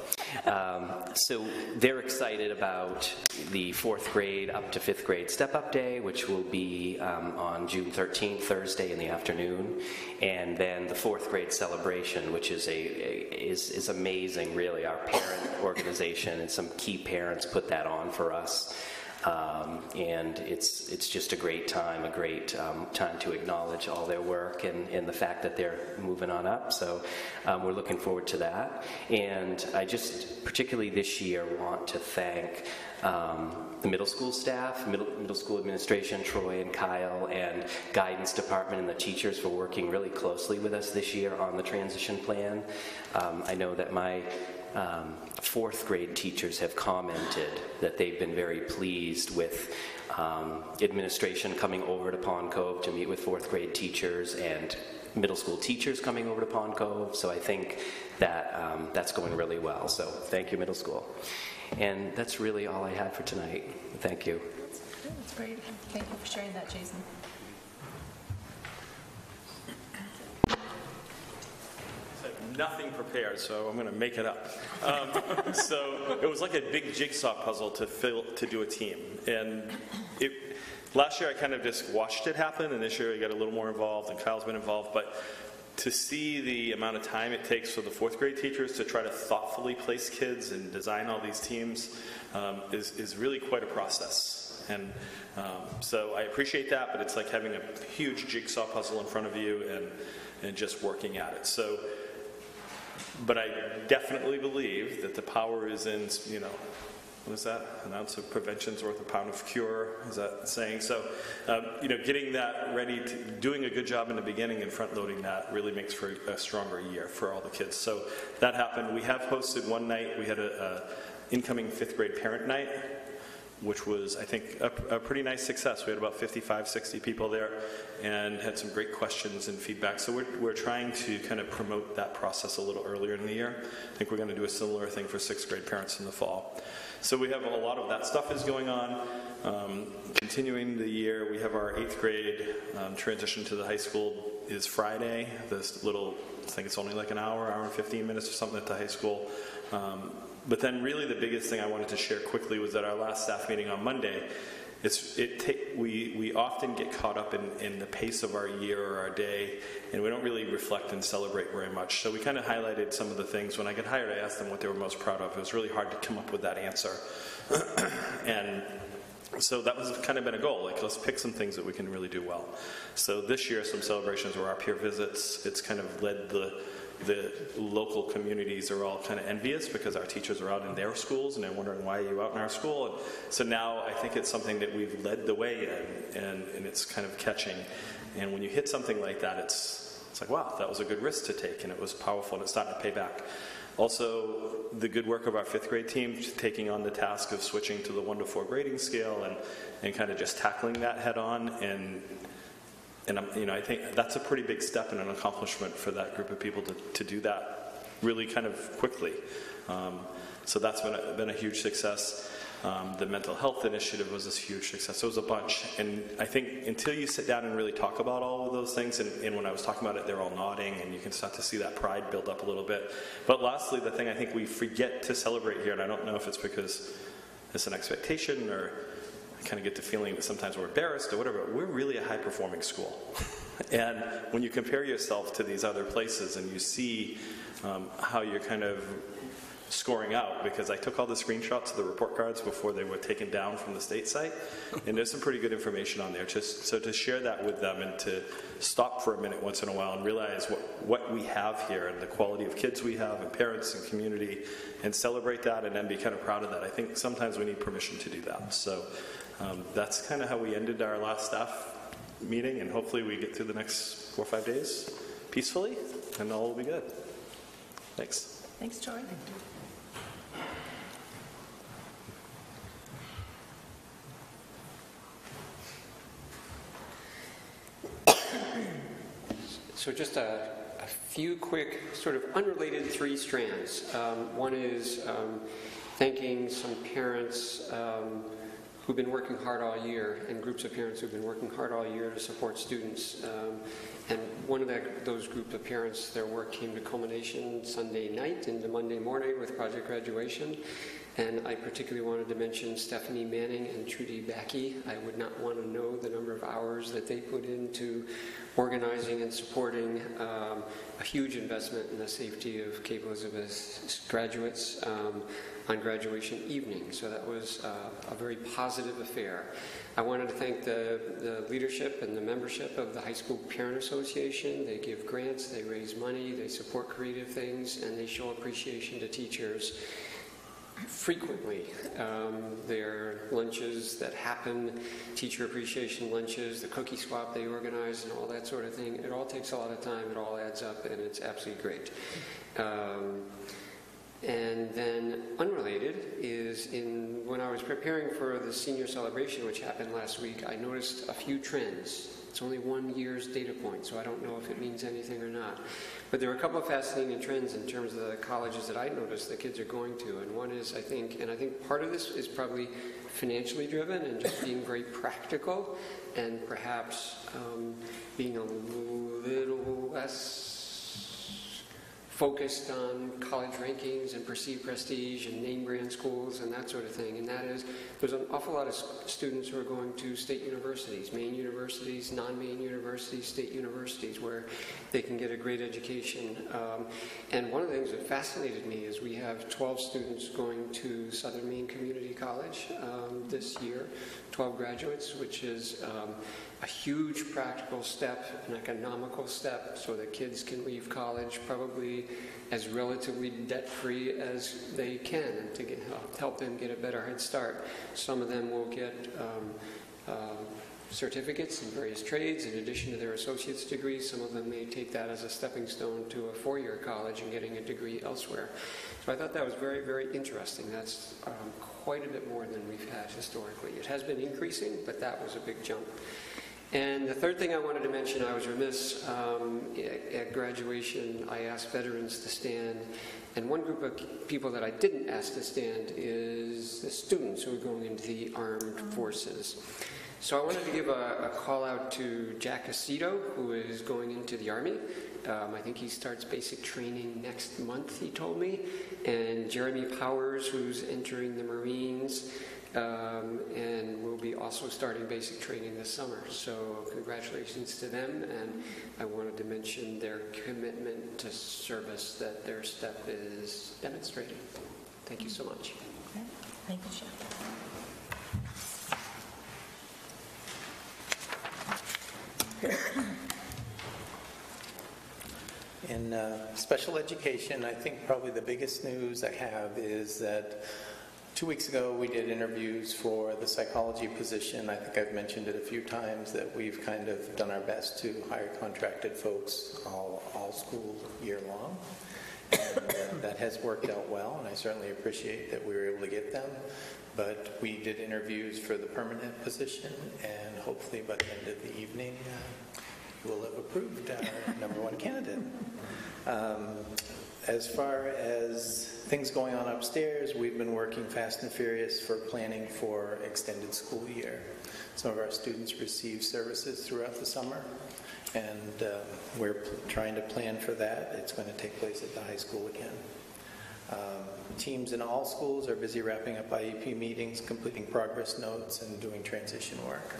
M: um, so they're excited about the fourth grade up to fifth grade step up day, which will be um, on June 13th, Thursday in the afternoon, and then the fourth grade celebration, which is a, a is is amazing. Really, our parent organization and some key parents put that on for us. Um, and it's it's just a great time, a great um, time to acknowledge all their work and, and the fact that they're moving on up. So um, we're looking forward to that. And I just particularly this year want to thank um, the middle school staff, middle, middle school administration, Troy and Kyle, and guidance department and the teachers for working really closely with us this year on the transition plan. Um, I know that my um, fourth grade teachers have commented that they've been very pleased with um, administration coming over to Pond Cove to meet with fourth grade teachers and middle school teachers coming over to Pond Cove. So I think that um, that's going really well. So thank you, middle school. And that's really all I have for tonight. Thank you.
A: That's great. Thank you for sharing that, Jason.
Q: Nothing prepared, so I'm going to make it up. Um, so it was like a big jigsaw puzzle to fill to do a team, and it. Last year I kind of just watched it happen, and this year I got a little more involved, and Kyle's been involved. But to see the amount of time it takes for the fourth grade teachers to try to thoughtfully place kids and design all these teams um, is, is really quite a process. And um, so I appreciate that, but it's like having a huge jigsaw puzzle in front of you and, and just working at it. So but I definitely believe that the power is in, you know, what is that? An ounce of prevention is worth a pound of cure, is that saying? So, um, you know, getting that ready, to, doing a good job in the beginning and front loading that really makes for a stronger year for all the kids. So that happened. We have hosted one night, we had a, a incoming fifth grade parent night which was, I think, a, a, pretty nice success. We had about 55, 60 people there and had some great questions and feedback. So we're, we're trying to kind of promote that process a little earlier in the year. I think we're going to do a similar thing for sixth grade parents in the fall. So we have a lot of that stuff is going on. Um, continuing the year, we have our eighth grade um, transition to the high school is Friday. This little, I think it's only like an hour, hour and 15 minutes or something at the high school. Um, but then, really, the biggest thing I wanted to share quickly was at our last staff meeting on Monday. It's, it take, we, we often get caught up in, in the pace of our year or our day, and we don't really reflect and celebrate very much. So we kind of highlighted some of the things. When I got hired, I asked them what they were most proud of. It was really hard to come up with that answer. and so that was kind of been a goal. Like, let's pick some things that we can really do well. So this year, some celebrations were our peer visits. It's kind of led the the local communities are all kind of envious because our teachers are out in their schools and they're wondering why are you out in our school? And so now i think it's something that we've led the way in and, and it's kind of catching. And when you hit something like that it's it's like wow that was a good risk to take and it was powerful and it's starting to pay back. Also the good work of our fifth grade team taking on the task of switching to the one to four grading scale and, and kind of just tackling that head on and and you know, I think that's a pretty big step and an accomplishment for that group of people to, to do that really kind of quickly. Um, so that's been a, been a huge success. Um, The mental health initiative was a huge success. It was a bunch. And I think until you sit down and really talk about all of those things, and, and when I was talking about it, they're all nodding, and you can start to see that pride build up a little bit. But lastly, the thing I think we forget to celebrate here, and I don't know if it's because it's an expectation or I kind of get the feeling that sometimes we're embarrassed or whatever, but we're really a high performing school. and when you compare yourself to these other places and you see um, how you're kind of scoring out, because I took all the screenshots of the report cards before they were taken down from the state site, and there's some pretty good information on there. Just so to share that with them and to stop for a minute once in a while and realize what, what we have here and the quality of kids we have and parents and community and celebrate that and then be kind of proud of that. I think sometimes we need permission to do that. So um, that's kind of how we ended our last staff meeting, and hopefully we get through the next four or five days peacefully, and all will be good. Thanks.
A: Thanks, Joy.
J: So just a, a few quick, sort of unrelated three strands. Um, one is um, thanking some parents um, who've been working hard all year, and groups of parents who've been working hard all year to support students. Um, and one of that, those group of parents, their work came to culmination Sunday night into Monday morning with Project Graduation. And I particularly wanted to mention Stephanie Manning and Trudy Backey. I would not want to know the number of hours that they put into organizing and supporting um, a huge investment in the safety of Cape Elizabeth graduates um, on graduation evening. So that was uh, a very positive affair. I wanted to thank the, the leadership and the membership of the High School Parent Association. They give grants, they raise money, they support creative things, and they show appreciation to teachers frequently. Um, are lunches that happen, teacher appreciation lunches, the cookie swap they organize, and all that sort of thing. It all takes a lot of time. It all adds up, and it's absolutely great. Um, and then, unrelated, is in when I was preparing for the senior celebration, which happened last week, I noticed a few trends. It's only one year's data point, so I don't know if it means anything or not. But there are a couple of fascinating trends in terms of the colleges that I noticed the kids are going to. And one is, I think, and I think part of this is probably financially driven and just being very practical and perhaps um, being a little less focused on college rankings and perceived prestige and name brand schools and that sort of thing. And that is, there's an awful lot of students who are going to state universities, Maine universities, non-Maine universities, state universities, where they can get a great education. Um, and one of the things that fascinated me is we have 12 students going to Southern Maine Community College um, this year, 12 graduates, which is um, a huge practical step, an economical step, so that kids can leave college probably as relatively debt-free as they can and to get, help them get a better head start. Some of them will get um, uh, certificates in various trades in addition to their associate's degrees. Some of them may take that as a stepping stone to a four-year college and getting a degree elsewhere. So I thought that was very, very interesting. That's um, quite a bit more than we've had historically. It has been increasing, but that was a big jump. And the third thing I wanted to mention, I was remiss um, at, at graduation, I asked veterans to stand. And one group of people that I didn't ask to stand is the students who are going into the armed forces. So I wanted to give a, a call out to Jack Aceto, who is going into the Army. Um, I think he starts basic training next month, he told me. And Jeremy Powers, who's entering the Marines um, and will be also starting basic training this summer. So congratulations to them, and I wanted to mention their commitment to service that their step is demonstrating. Thank you so much.
A: Thank you, Jeff.
R: In uh, special education, I think probably the biggest news I have is that two weeks ago we did interviews for the psychology position. I think I've mentioned it a few times that we've kind of done our best to hire contracted folks all, all school year long. And that has worked out well, and I certainly appreciate that we were able to get them. But we did interviews for the permanent position, and hopefully by the end of the evening, uh, we'll have approved our number one candidate. Um, As far as things going on upstairs, we've been working fast and furious for planning for extended school year. Some of our students receive services throughout the summer, and um, we're trying to plan for that. It's going to take place at the high school again. Um, Teams in all schools are busy wrapping up IEP meetings, completing progress notes, and doing transition work.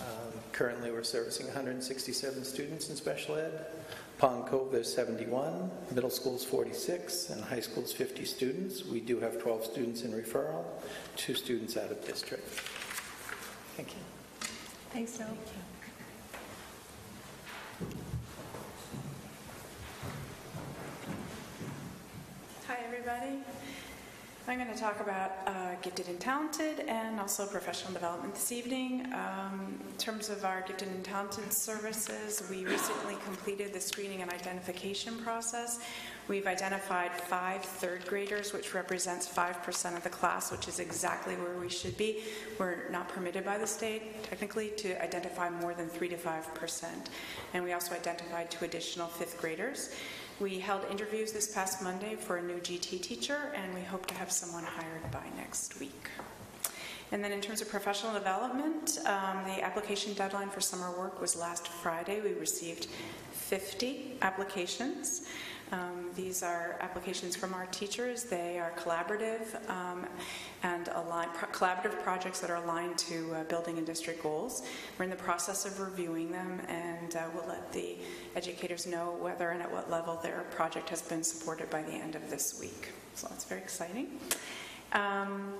R: Um, Currently, we're servicing 167 students in special ed. Pond Cove, there's 71, middle school's 46, and high school's 50 students. We do have 12 students in referral, two students out of district. Thank you.
B: Thanks, Joe.
S: Hi, everybody. I'm going to talk about uh, gifted and talented and also professional development this evening. Um, in terms of our gifted and talented services, we recently completed the screening and identification process. We've identified five third graders, which represents 5% of the class, which is exactly where we should be. We're not permitted by the state, technically, to identify more than 3 to 5%. And we also identified two additional fifth graders. We held interviews this past Monday for a new GT teacher, and we hope to have someone hired by next week. And then in terms of professional development, um, the application deadline for summer work was last Friday. We received 50 applications. Um, These are applications from our teachers. They are collaborative um, and align, pro- collaborative projects that are aligned to uh, building and district goals. We're in the process of reviewing them, and uh, we'll let the educators know whether and at what level their project has been supported by the end of this week. So that's very exciting. Um,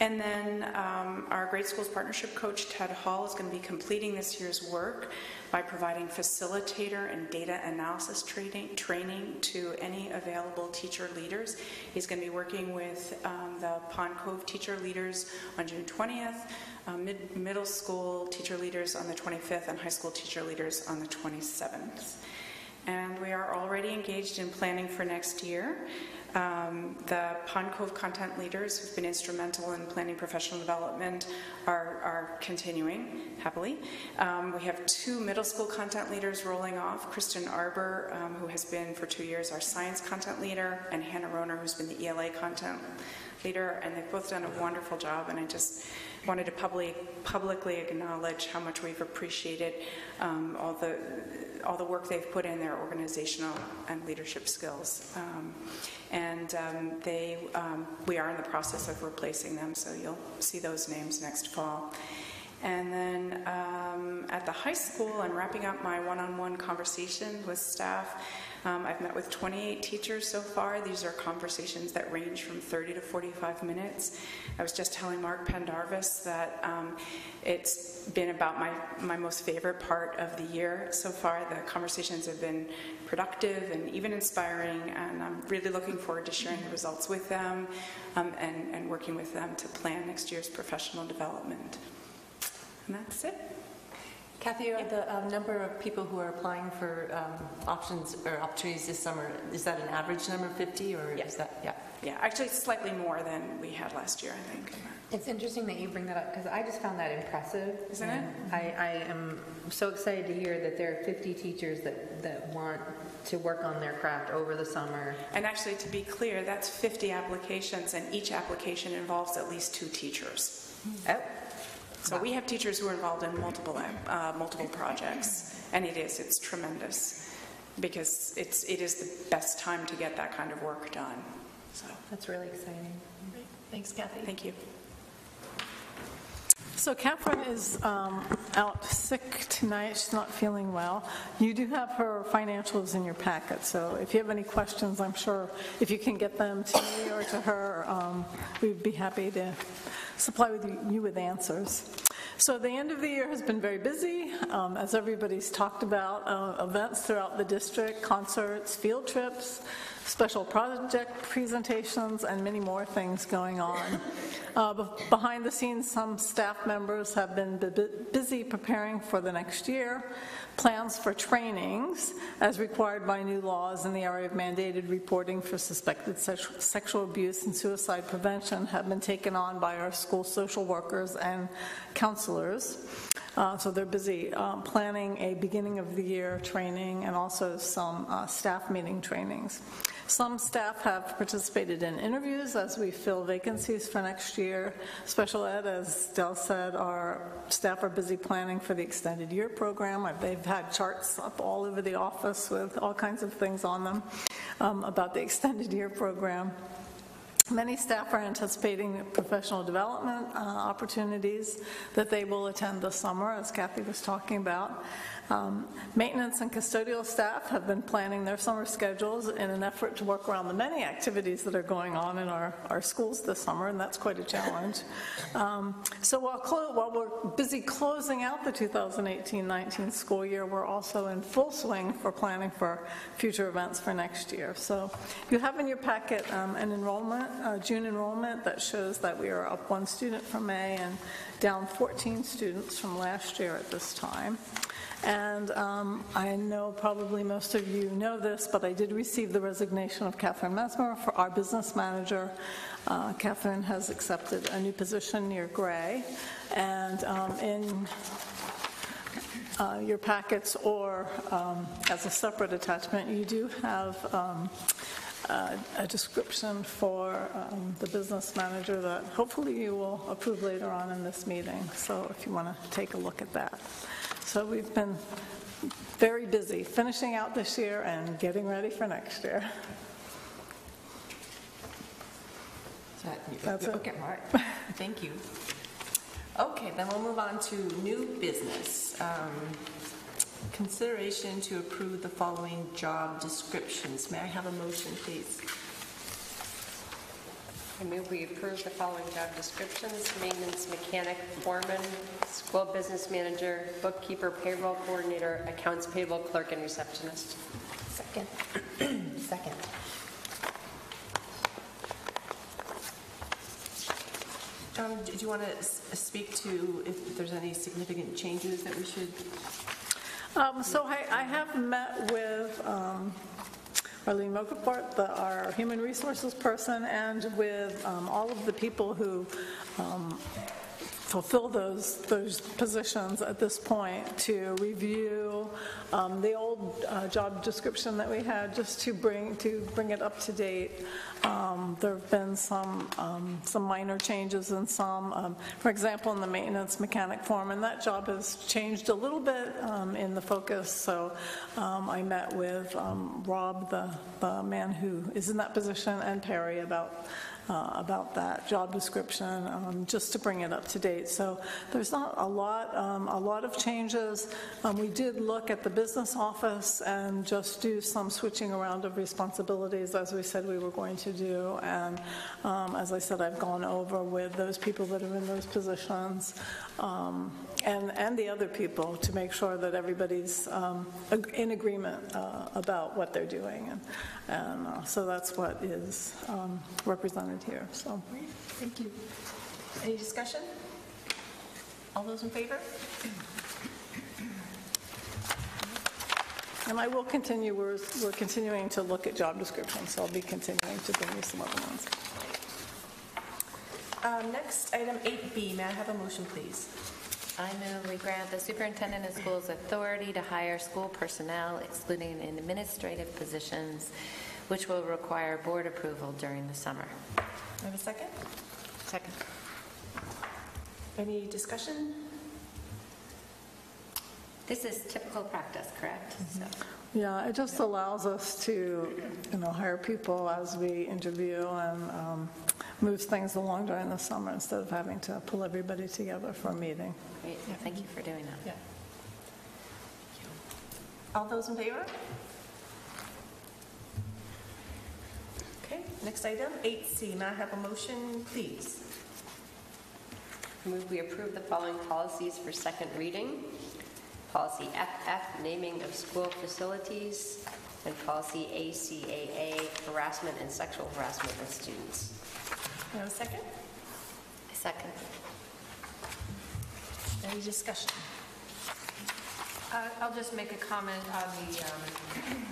S: and then um, our Great Schools Partnership Coach, Ted Hall, is going to be completing this year's work by providing facilitator and data analysis training, training to any available teacher leaders. He's going to be working with um, the Pond Cove teacher leaders on June 20th, um, mid- middle school teacher leaders on the 25th, and high school teacher leaders on the 27th. And we are already engaged in planning for next year. Um, the Pond Cove content leaders who've been instrumental in planning professional development are, are continuing happily. Um, we have two middle school content leaders rolling off Kristen Arbor, um, who has been for two years our science content leader, and Hannah Roner, who's been the ELA content leader, and they've both done a wonderful job. And I just wanted to publicly, publicly acknowledge how much we've appreciated um, all the all the work they've put in their organizational and leadership skills. Um, and um, they, um, we are in the process of replacing them, so you'll see those names next fall. And then um, at the high school, I'm wrapping up my one-on-one conversation with staff. Um, I've met with 28 teachers so far. These are conversations that range from 30 to 45 minutes. I was just telling Mark Pendarvis that um, it's been about my, my most favorite part of the year so far. The conversations have been productive and even inspiring, and I'm really looking forward to sharing the results with them um, and, and working with them to plan next year's professional development. And that's it.
T: Kathy, are the um, number of people who are applying for um, options or opportunities this summer, is that an average number, 50, or is that, yeah?
S: Yeah, actually slightly more than we had last year, I think.
C: It's interesting that you bring that up because I just found that impressive.
S: Isn't it?
C: I, I am so excited to hear that there are 50 teachers that, that want to work on their craft over the summer.
S: And actually, to be clear, that's 50 applications, and each application involves at least two teachers.
C: Oh.
S: So we have teachers who are involved in multiple, uh, multiple projects, and it is, it's tremendous, because it's, it is the best time to get that kind of work done, so.
C: That's really exciting.
B: Thanks, Kathy.
S: Thank you.
B: So Catherine is um, out sick tonight. She's not feeling well. You do have her financials in your packet, so if you have any questions, I'm sure if you can get them to me or to her, um, we'd be happy to supply with you you with answers. So the end of the year has been very busy, um, as everybody's talked about, uh, events throughout the district, concerts, field trips, special project presentations, and many more things going on. Uh, Behind the scenes, some staff members have been bu- bu- busy preparing for the next year, plans for trainings as required by new laws in the area of mandated reporting for suspected sex- sexual abuse and suicide prevention have been taken on by our school social workers and counselors. Uh, So they're busy um, planning a beginning of the year training and also some uh, staff meeting trainings. Some staff have participated in interviews as we fill vacancies for next year. Special ed, as Del said, our staff are busy planning for the extended year program. They've had charts up all over the office with all kinds of things on them um, about the extended year program. Many staff are anticipating professional development uh, opportunities that they will attend this summer, as Kathy was talking about. Um, Maintenance and custodial staff have been planning their summer schedules in an effort to work around the many activities that are going on in our, our schools this summer, and that's quite a challenge. Um, So while, while we're busy closing out the 2018-19 school year, we're also in full swing for planning for future events for next year. So you have in your packet um, an enrollment, uh, June enrollment that shows that we are up one student from May and down 14 students from last year at this time. And um, I know probably most of you know this, but I did receive the resignation of Catherine Mesmer for our business manager. Uh, Catherine has accepted a new position near Gray. And um, in uh, your packets or um, as a separate attachment, you do have um, a a description for um, the business manager that hopefully you will approve later on in this meeting. So if you want to take a look at that. So we've been very busy finishing out this year and getting ready for next year. That's it.
A: Okay, all right. Thank you. Okay, then we'll move on to new business. Um, Consideration to approve the following job descriptions. May I have a motion, please?
D: I move we approve the following job descriptions: maintenance mechanic, foreman, school business manager, bookkeeper, payroll coordinator, accounts payable clerk, and receptionist.
C: Second. Second.
A: Um, Do you want to speak to if there's any significant changes that we should?
B: Um, So I I have met with um, Arlene Mokaport, the- our human resources person, and with um, all of the people who um, fulfill those, those positions at this point to review um, the old uh, job description that we had, just to bring, to bring it up to date. Um, There have been some, um, some minor changes in some, um, for example, in the maintenance mechanic form, and that job has changed a little bit um, in the focus, so um, I met with um, Rob, the, the man who is in that position, and Perry about uh, about that job description, um, just to bring it up to date. So there's not a lot, um, a lot of changes. Um, We did look at the business office and just do some switching around of responsibilities, as we said we were going to do. And um, as I said, I've gone over with those people that are in those positions um, and, and the other people to make sure that everybody's in agreement uh, about what they're doing. And, and uh, so that's what is um, represented here, so.
A: Thank you. Any discussion? All those in favor?
B: And I will continue, we're, we're continuing to look at job descriptions, so I'll be continuing to bring you some other ones.
A: Um, Next, item 8B, may I have a motion, please?
K: I move we grant the superintendent of schools authority to hire school personnel excluding administrative positions, which will require board approval during the summer.
A: I have a second?
K: Second.
A: Any discussion?
K: This is typical practice, correct? So-
B: Yeah, it just allows us to, you know, hire people as we interview and um, moves things along during the summer instead of having to pull everybody together for a meeting.
K: Great, thank you for doing that.
A: All those in favor? Okay, next item, 8C, may I have a motion, please?
D: Move we approve the following policies for second reading: policy FF, naming of school facilities, and policy ACAA, harassment and sexual harassment of students.
A: May I have a second?
K: Second.
A: Any discussion?
U: Uh, I'll just make a comment on the um,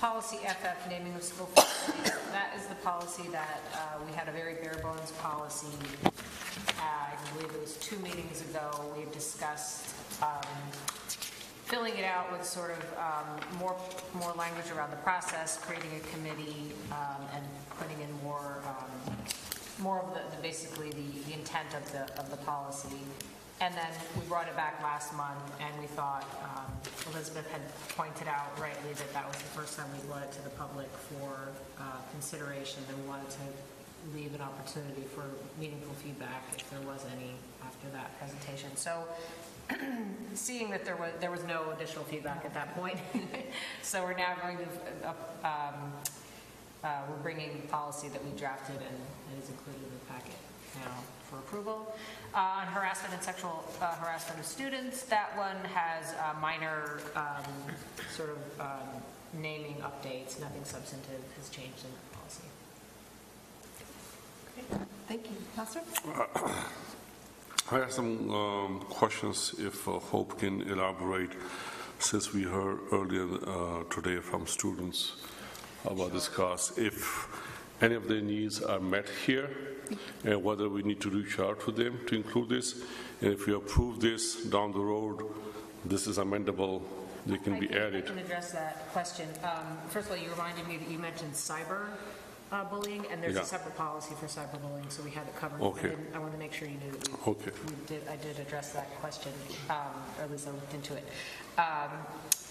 U: policy FF, naming of school. That is the policy that, uh, we had a very bare bones policy I believe it was two meetings ago, we discussed um, filling it out with sort of um, more, more language around the process, creating a committee, um, and putting in more, um, more of the, the- basically the the intent of the, of the policy. And then we brought it back last month, and we thought, um, Elizabeth had pointed out rightly that that was the first time we brought it to the public for uh, consideration, and we wanted to leave an opportunity for meaningful feedback if there was any after that presentation. So seeing that there was, there was no additional feedback at that point, so we're now going to, uh, um, uh, we're bringing policy that we drafted and it is included in the packet now for approval. Uh, On harassment and sexual uh, harassment of students, that one has uh, minor um, sort of um, naming updates, nothing substantive has changed in the policy.
B: Thank you. Counselor?
V: I have some um, questions if uh, Hope can elaborate, since we heard earlier uh, today from students about this class, if any of their needs are met here, and whether we need to reach out to them to include this, and if we approve this down the road, this is amendable, they can be
U: I
V: added.
U: can address that question. Um, First of all, you reminded me that you mentioned cyber uh, bullying, and there's
V: Yeah.
U: a separate policy for cyberbullying, so we had it covered.
V: Okay.
U: I I wanted to make sure you knew that we
V: Okay.
U: we did, I did address that question, um, or at least I looked into it. Um,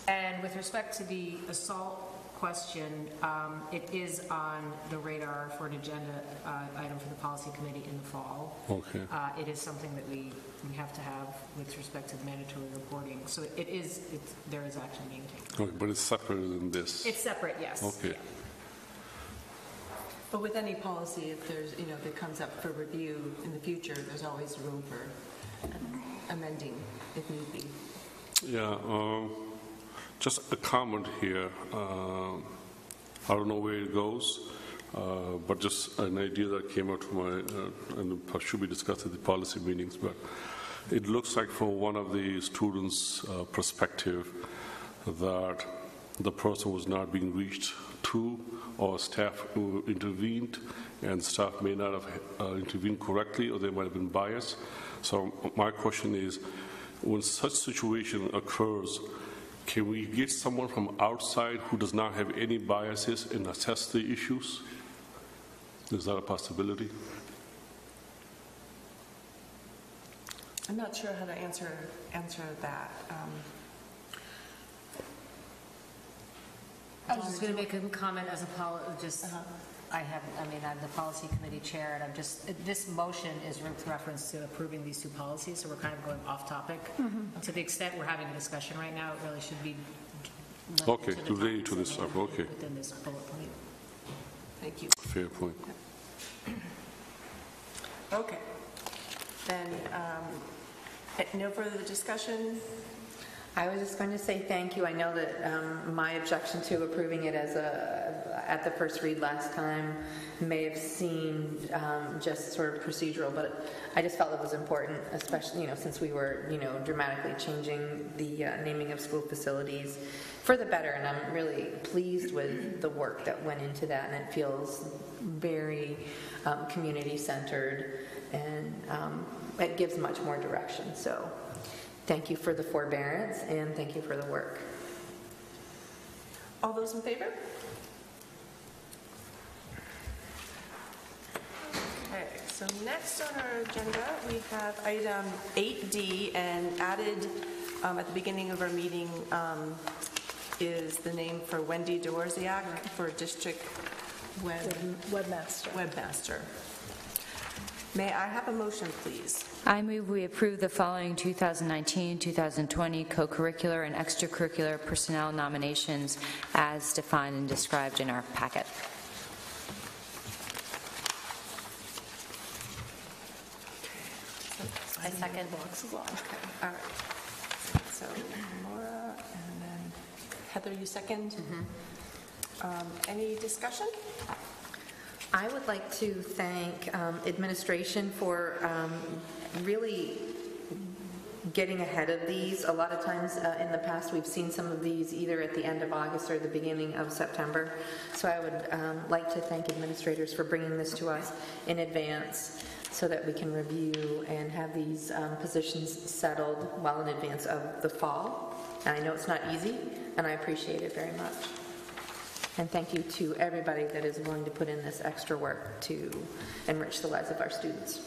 U: And with respect to the assault question, um, it is on the radar for an agenda uh, item for the policy committee in the fall.
V: Okay.
U: Uh, It is something that we, we have to have with respect to the mandatory reporting. So it is, it's, there is action being taken.
V: Okay, But it's separate than this?
U: It's separate, yes.
V: Okay.
T: But with any policy, if there's, you know, if it comes up for review in the future, there's always room for amending if need be.
V: Yeah, um, just a comment here. Um, I don't know where it goes, uh, but just an idea that came out from my, uh, and should be discussed at the policy meetings, but it looks like from one of the students' uh, perspective that the person was not being reached to or staff who intervened and staff may not have uh, intervened correctly or they might have been biased. So my question is, when such situation occurs, can we get someone from outside who does not have any biases and assess the issues? Is that a possibility?
A: I'm not sure how to answer, answer that. Um,
U: I was just going to make a comment as a poli, just, I have, I mean, I'm the policy committee chair, and I'm just, this motion is with reference to approving these two policies, so we're kind of going off topic.
V: Mhm.
U: To the extent we're having a discussion right now, it really should be limited
V: Okay,
U: to the
V: related to this
U: topics
V: stuff, okay.
U: Within this bullet point.
A: Thank you.
V: Fair point.
A: Okay. Then, um, eh, no further discussion?
C: I was just going to say thank you. I know that um, my objection to approving it as a, at the first read last time may have seemed um, just sort of procedural, but I just felt it was important, especially, you know, since we were, you know, dramatically changing the uh, naming of school facilities for the better, and I'm really pleased with the work that went into that, and it feels very um, community-centered, and um, it gives much more direction, so Thank you for the forbearance and thank you for the work.
A: All those in favor? Okay, so next on our agenda, we have item 8D, and added um, at the beginning of our meeting um, is the name for Wendy Dworziak for District Web...
B: Webmaster.
A: Webmaster. May I have a motion, please?
P: I move we approve the following 2019-2020 co-curricular and extracurricular personnel nominations as defined and described in our packet.
A: I second. Boxes long. Okay, all right. So Laura, and then Heather, you second? Um, Any discussion?
C: I would like to thank um, administration for um, really getting ahead of these. A lot of times uh, in the past, we've seen some of these either at the end of August or the beginning of September. So I would um, like to thank administrators for bringing this to us in advance so that we can review and have these um, positions settled well in advance of the fall. And I know it's not easy, and I appreciate it very much. And thank you to everybody that is willing to put in this extra work to enrich the lives of our students.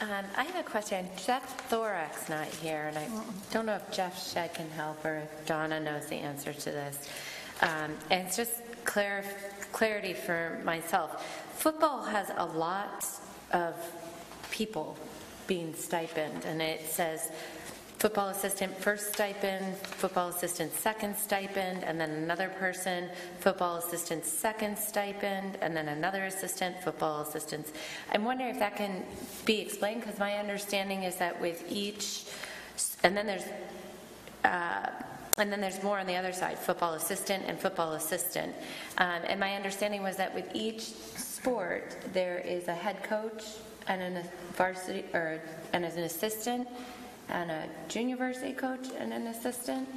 K: Um, I have a question. Jeff Thorak's not here, and I don't know if Jeff Shedd can help or if Donna knows the answer to this. Um, and it's just clar- clarity for myself. Football has a lot of people being stipend, and it says football assistant first stipend, football assistant second stipend, and then another person, football assistant second stipend, and then another assistant, football assistants. I'm wondering if that can be explained, because my understanding is that with each, and then there's, uh, and then there's more on the other side, football assistant and football assistant. Um, And my understanding was that with each sport, there is a head coach and an varsity, or, and as an assistant, and a junior varsity coach and an assistant?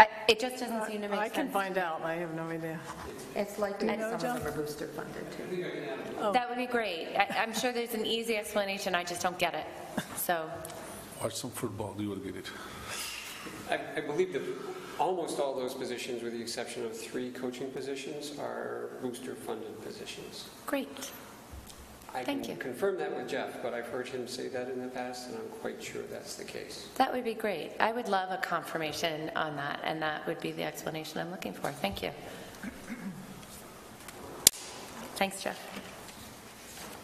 K: I- It just doesn't seem to make
B: I
K: sense.
B: I can find out, I have no idea.
C: It's likely
B: Do you know,
C: some of them are booster funded too.
K: That would be great. I- I'm sure there's an easy explanation, I just don't get it. So,
V: Watch some football, you will get it.
J: I I believe that almost all those positions, with the exception of three coaching positions, are booster-funded positions.
K: great.
J: I
K: Thank
J: can
K: you.
J: confirm that with Jeff, but I've heard him say that in the past, and I'm quite sure that's the case.
K: That would be great. I would love a confirmation on that, and that would be the explanation I'm looking for. Thank you. Thanks, Jeff.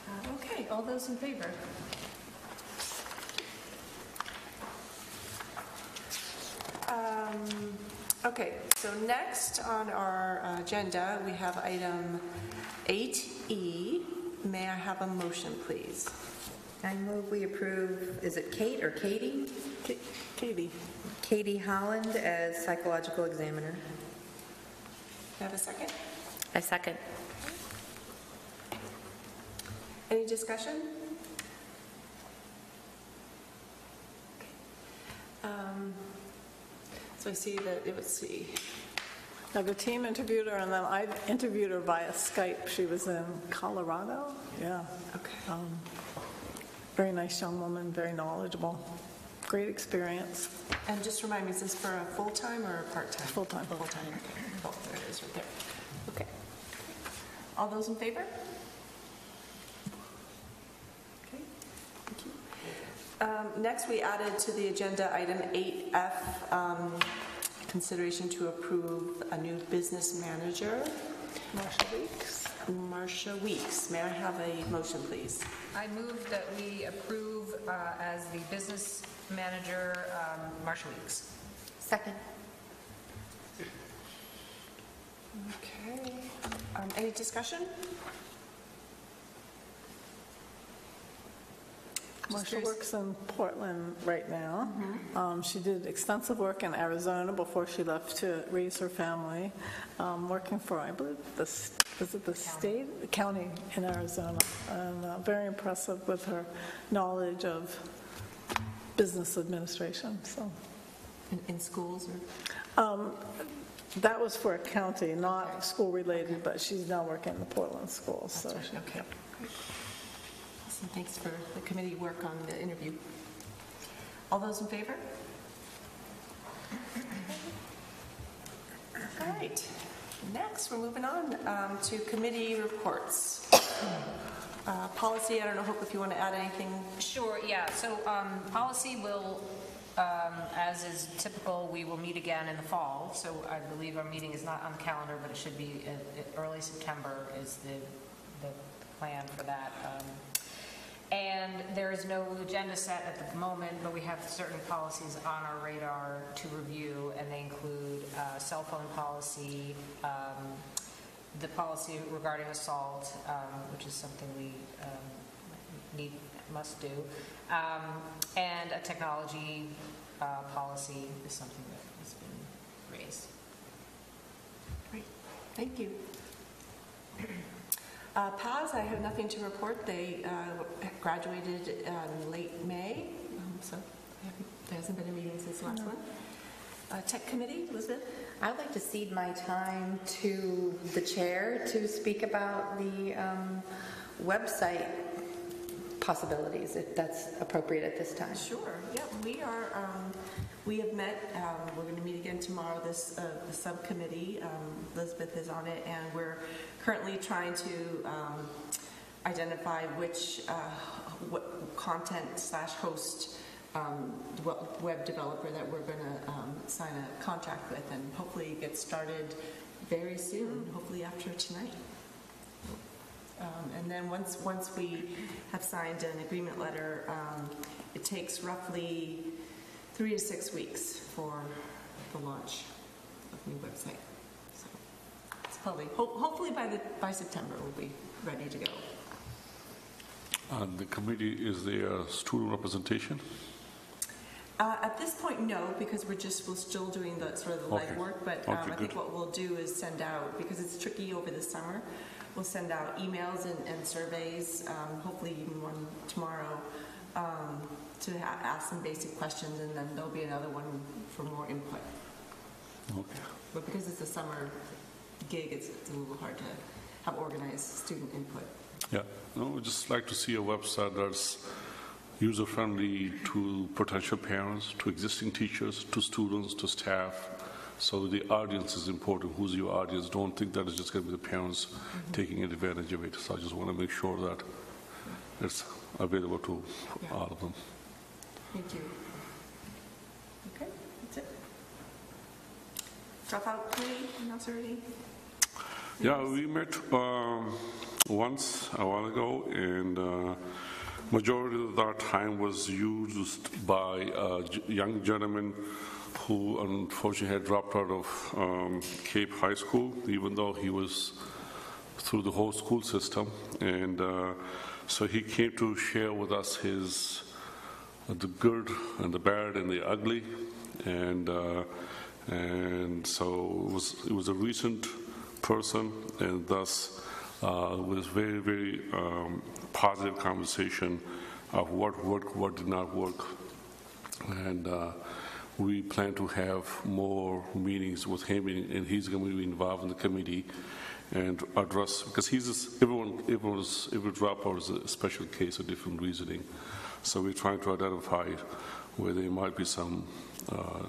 T: Uh, Okay, all those in favor?
A: Um, Okay, so next on our agenda, we have item 8E. May I have a motion, please?
C: I move we approve, is it Kate or Katie?
B: Katie.
C: Katie Holland as psychological examiner.
A: May I have a second?
K: I second.
A: Any discussion? Um, So I see that, it was see.
B: Now, the team interviewed her, and then I interviewed her via Skype. She was in Colorado. Yeah.
A: Okay.
B: Um, very nice young woman, very knowledgeable. Great experience.
A: And just remind me, is this for a full-time or a part-time?
B: Full-time.
A: Full-time, okay. Oh, there it is, right there. Okay. All those in favor? Okay, thank you. Um, Next, we added to the agenda item 8F, um, consideration to approve a new business manager.
B: Marcia Weeks.
A: Marcia Weeks. May I have a motion, please?
U: I move that we approve uh, as the business manager, um, Marcia Weeks.
K: Second.
A: Okay. Um, Any discussion?
B: Marcia works in Portland right now. Um, She did extensive work in Arizona before she left to raise her family, um, working for, I believe, the, s- was it the state, The county in Arizona. And uh, very impressive with her knowledge of business administration, so.
A: In- In schools or?
B: Um, That was for a county, not school-related, but she's now working in the Portland schools, so. she-
A: Okay. Thanks for the committee work on the interview. All those in favor? All right, next, we're moving on um, to committee reports. Uh, Policy, I don't know, Hope, if you want to add anything?
U: Sure, yeah, so um, policy will, um, as is typical, we will meet again in the fall, so I believe our meeting is not on the calendar, but it should be uh, early September is the, the plan for that. Um, And there is no agenda set at the moment, but we have certain policies on our radar to review, and they include uh, cell phone policy, um, the policy regarding assault, um, which is something we um, need, must do, um, and a technology uh, policy is something that has been raised.
A: Great, thank you. Uh, PAS, I have nothing to report. They uh, graduated um, late May, um, so there hasn't been a meeting since the last one. Uh, Tech Committee, Elizabeth?
C: I'd like to cede my time to the chair to speak about the um, website possibilities, if that's appropriate at this time.
A: Sure, yeah, we are, um, we have met, um, we're going to meet again tomorrow, this, uh, the subcommittee, um, Elizabeth is on it, and we're currently trying to um, identify which, uh, what content slash host um, web developer that we're going to sign a contract with, and hopefully get started very soon, hopefully after tonight. Um, And then once, once we have signed an agreement letter, um, it takes roughly three to six weeks for the launch of the new website. So It's probably, ho- hopefully by the, by September, we'll be ready to go.
V: And the committee is there student representation?
A: Uh, At this point, no, because we're just, we're still doing the, sort of the
V: Okay.
A: legwork, but um,
V: Okay,
A: I think what we'll do is send out, because it's tricky over the summer, we'll send out emails and and surveys, um, hopefully even one tomorrow, um, to ha- ask some basic questions, and then there'll be another one for more input.
V: Okay.
A: But because it's a summer gig, it's it's a little hard to have organized student input.
V: Yeah, no, we'd just like to see a website that's user-friendly to potential parents, to existing teachers, to students, to staff. So the audience is important. Who's your audience? Don't think that it's just going to be the parents mm-hmm. taking advantage of it. So I just want to make sure that it's available to all of them.
A: Thank you. Okay, that's it. Dropout committee, announce already?
V: Yeah, we met um, once a while ago, and uh, majority of that time was used by a young gentleman who unfortunately had dropped out of um, Cape High School, even though he was through the whole school system. And uh, so he came to share with us his the good and the bad and the ugly, and uh, and so it was it was a recent person, and thus uh, was very very um, positive conversation of what worked, what did not work, and. Uh, we plan to have more meetings with him, and he's going to be involved in the committee and address because he's everyone everyone's every dropout is a special case of different reasoning. So we're trying to identify where there might be some uh,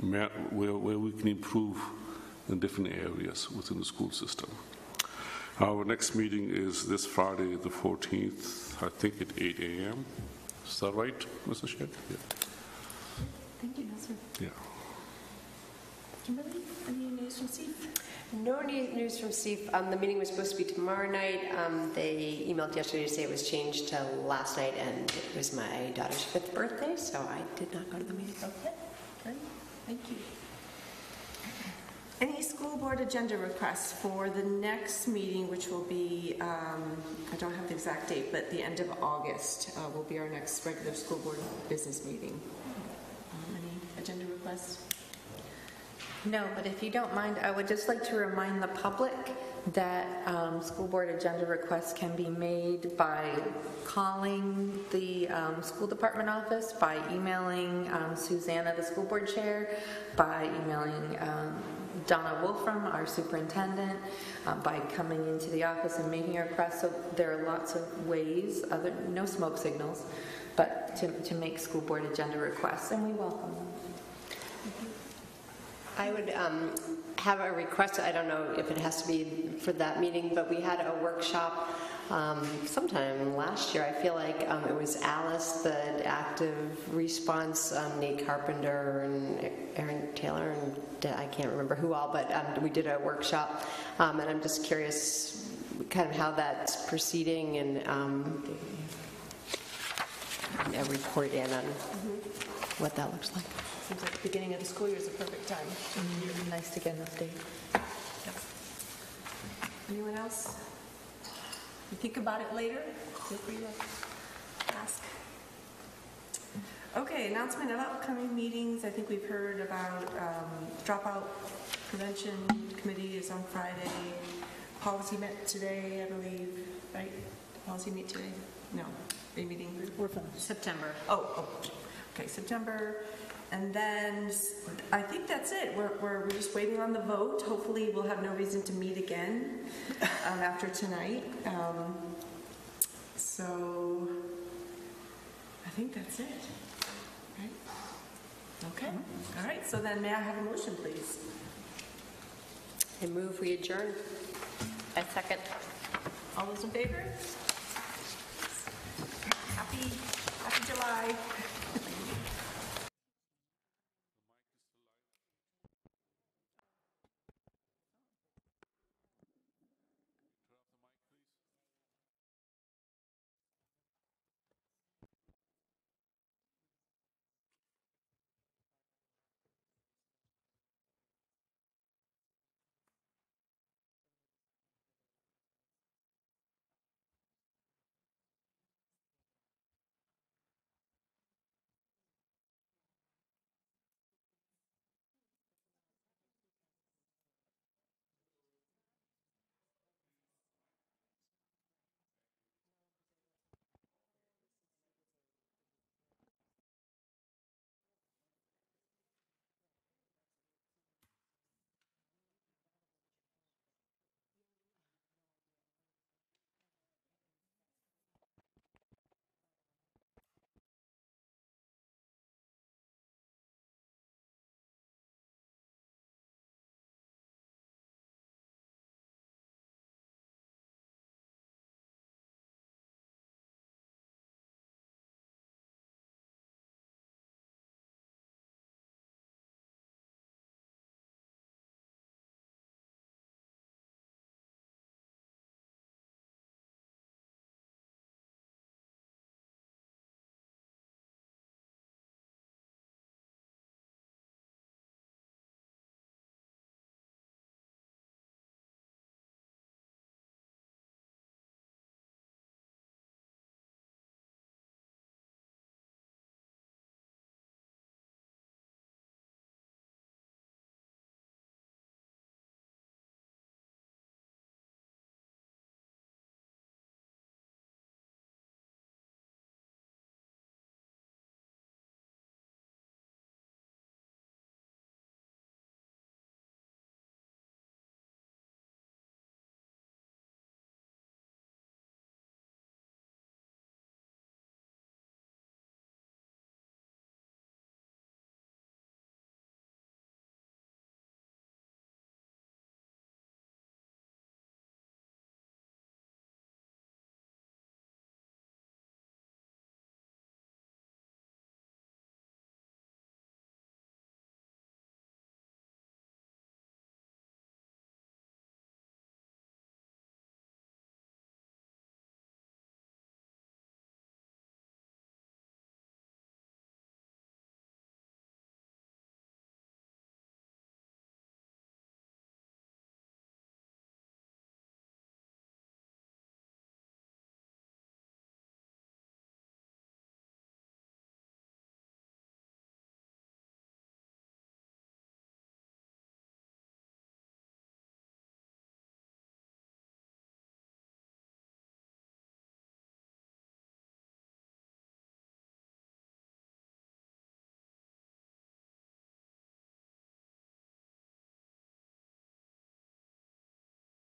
V: where, where we can improve in different areas within the school system. Our next meeting is this Friday, the 14th, I think at 8 a.m. Is that right, Mr. Shedd? Yeah.
A: Thank you, Nelson.
V: Yeah.
A: Kimberly, any news from Steve?
D: No news from Steve. Um, The meeting was supposed to be tomorrow night. Um, They emailed yesterday to say it was changed to last night, and it was my daughter's fifth birthday, so I did not go to the meeting.
A: Okay, great, thank you. Any school board agenda requests for the next meeting, which will be, um, I don't have the exact date, but the end of August uh, will be our next regular school board business meeting. Um, Any agenda requests?
C: No, but if you don't mind, I would just like to remind the public that um, school board agenda requests can be made by calling the um, school department office, by emailing um, Susanna, the school board chair, by emailing um, Donna Wolfrom, our superintendent, uh, by coming into the office and making a request. So there are lots of ways, other, no smoke signals, but to, to make school board agenda requests, and we welcome them.
D: I would um, have a request, I don't know if it has to be for that meeting, but we had a workshop um, sometime last year, I feel like um, it was Alice, the active response, um, Nate Carpenter and Aaron Taylor, and I can't remember who all, but um, we did a workshop, um, and I'm just curious kind of how that's proceeding and um, a report in on what that looks like.
A: Seems like the beginning of the school year is a perfect time.
C: Nice to get an update.
A: Anyone else? You think about it later, feel free to ask. Okay, announcement of upcoming meetings. I think we've heard about um, dropout prevention committee is on Friday. policy met today, I believe, right? Policy meet today? No, they meeting?
B: We're finished.
U: September.
A: Oh, oh, okay, September. And then s- I think that's it. We're, we're, we're just waiting on the vote. Hopefully, we'll have no reason to meet again um, after tonight. Um, So I think that's it, right? Okay, all right, so then may I have a motion, please?
D: I move we adjourn.
K: I second.
A: All those in favor? Happy, happy July.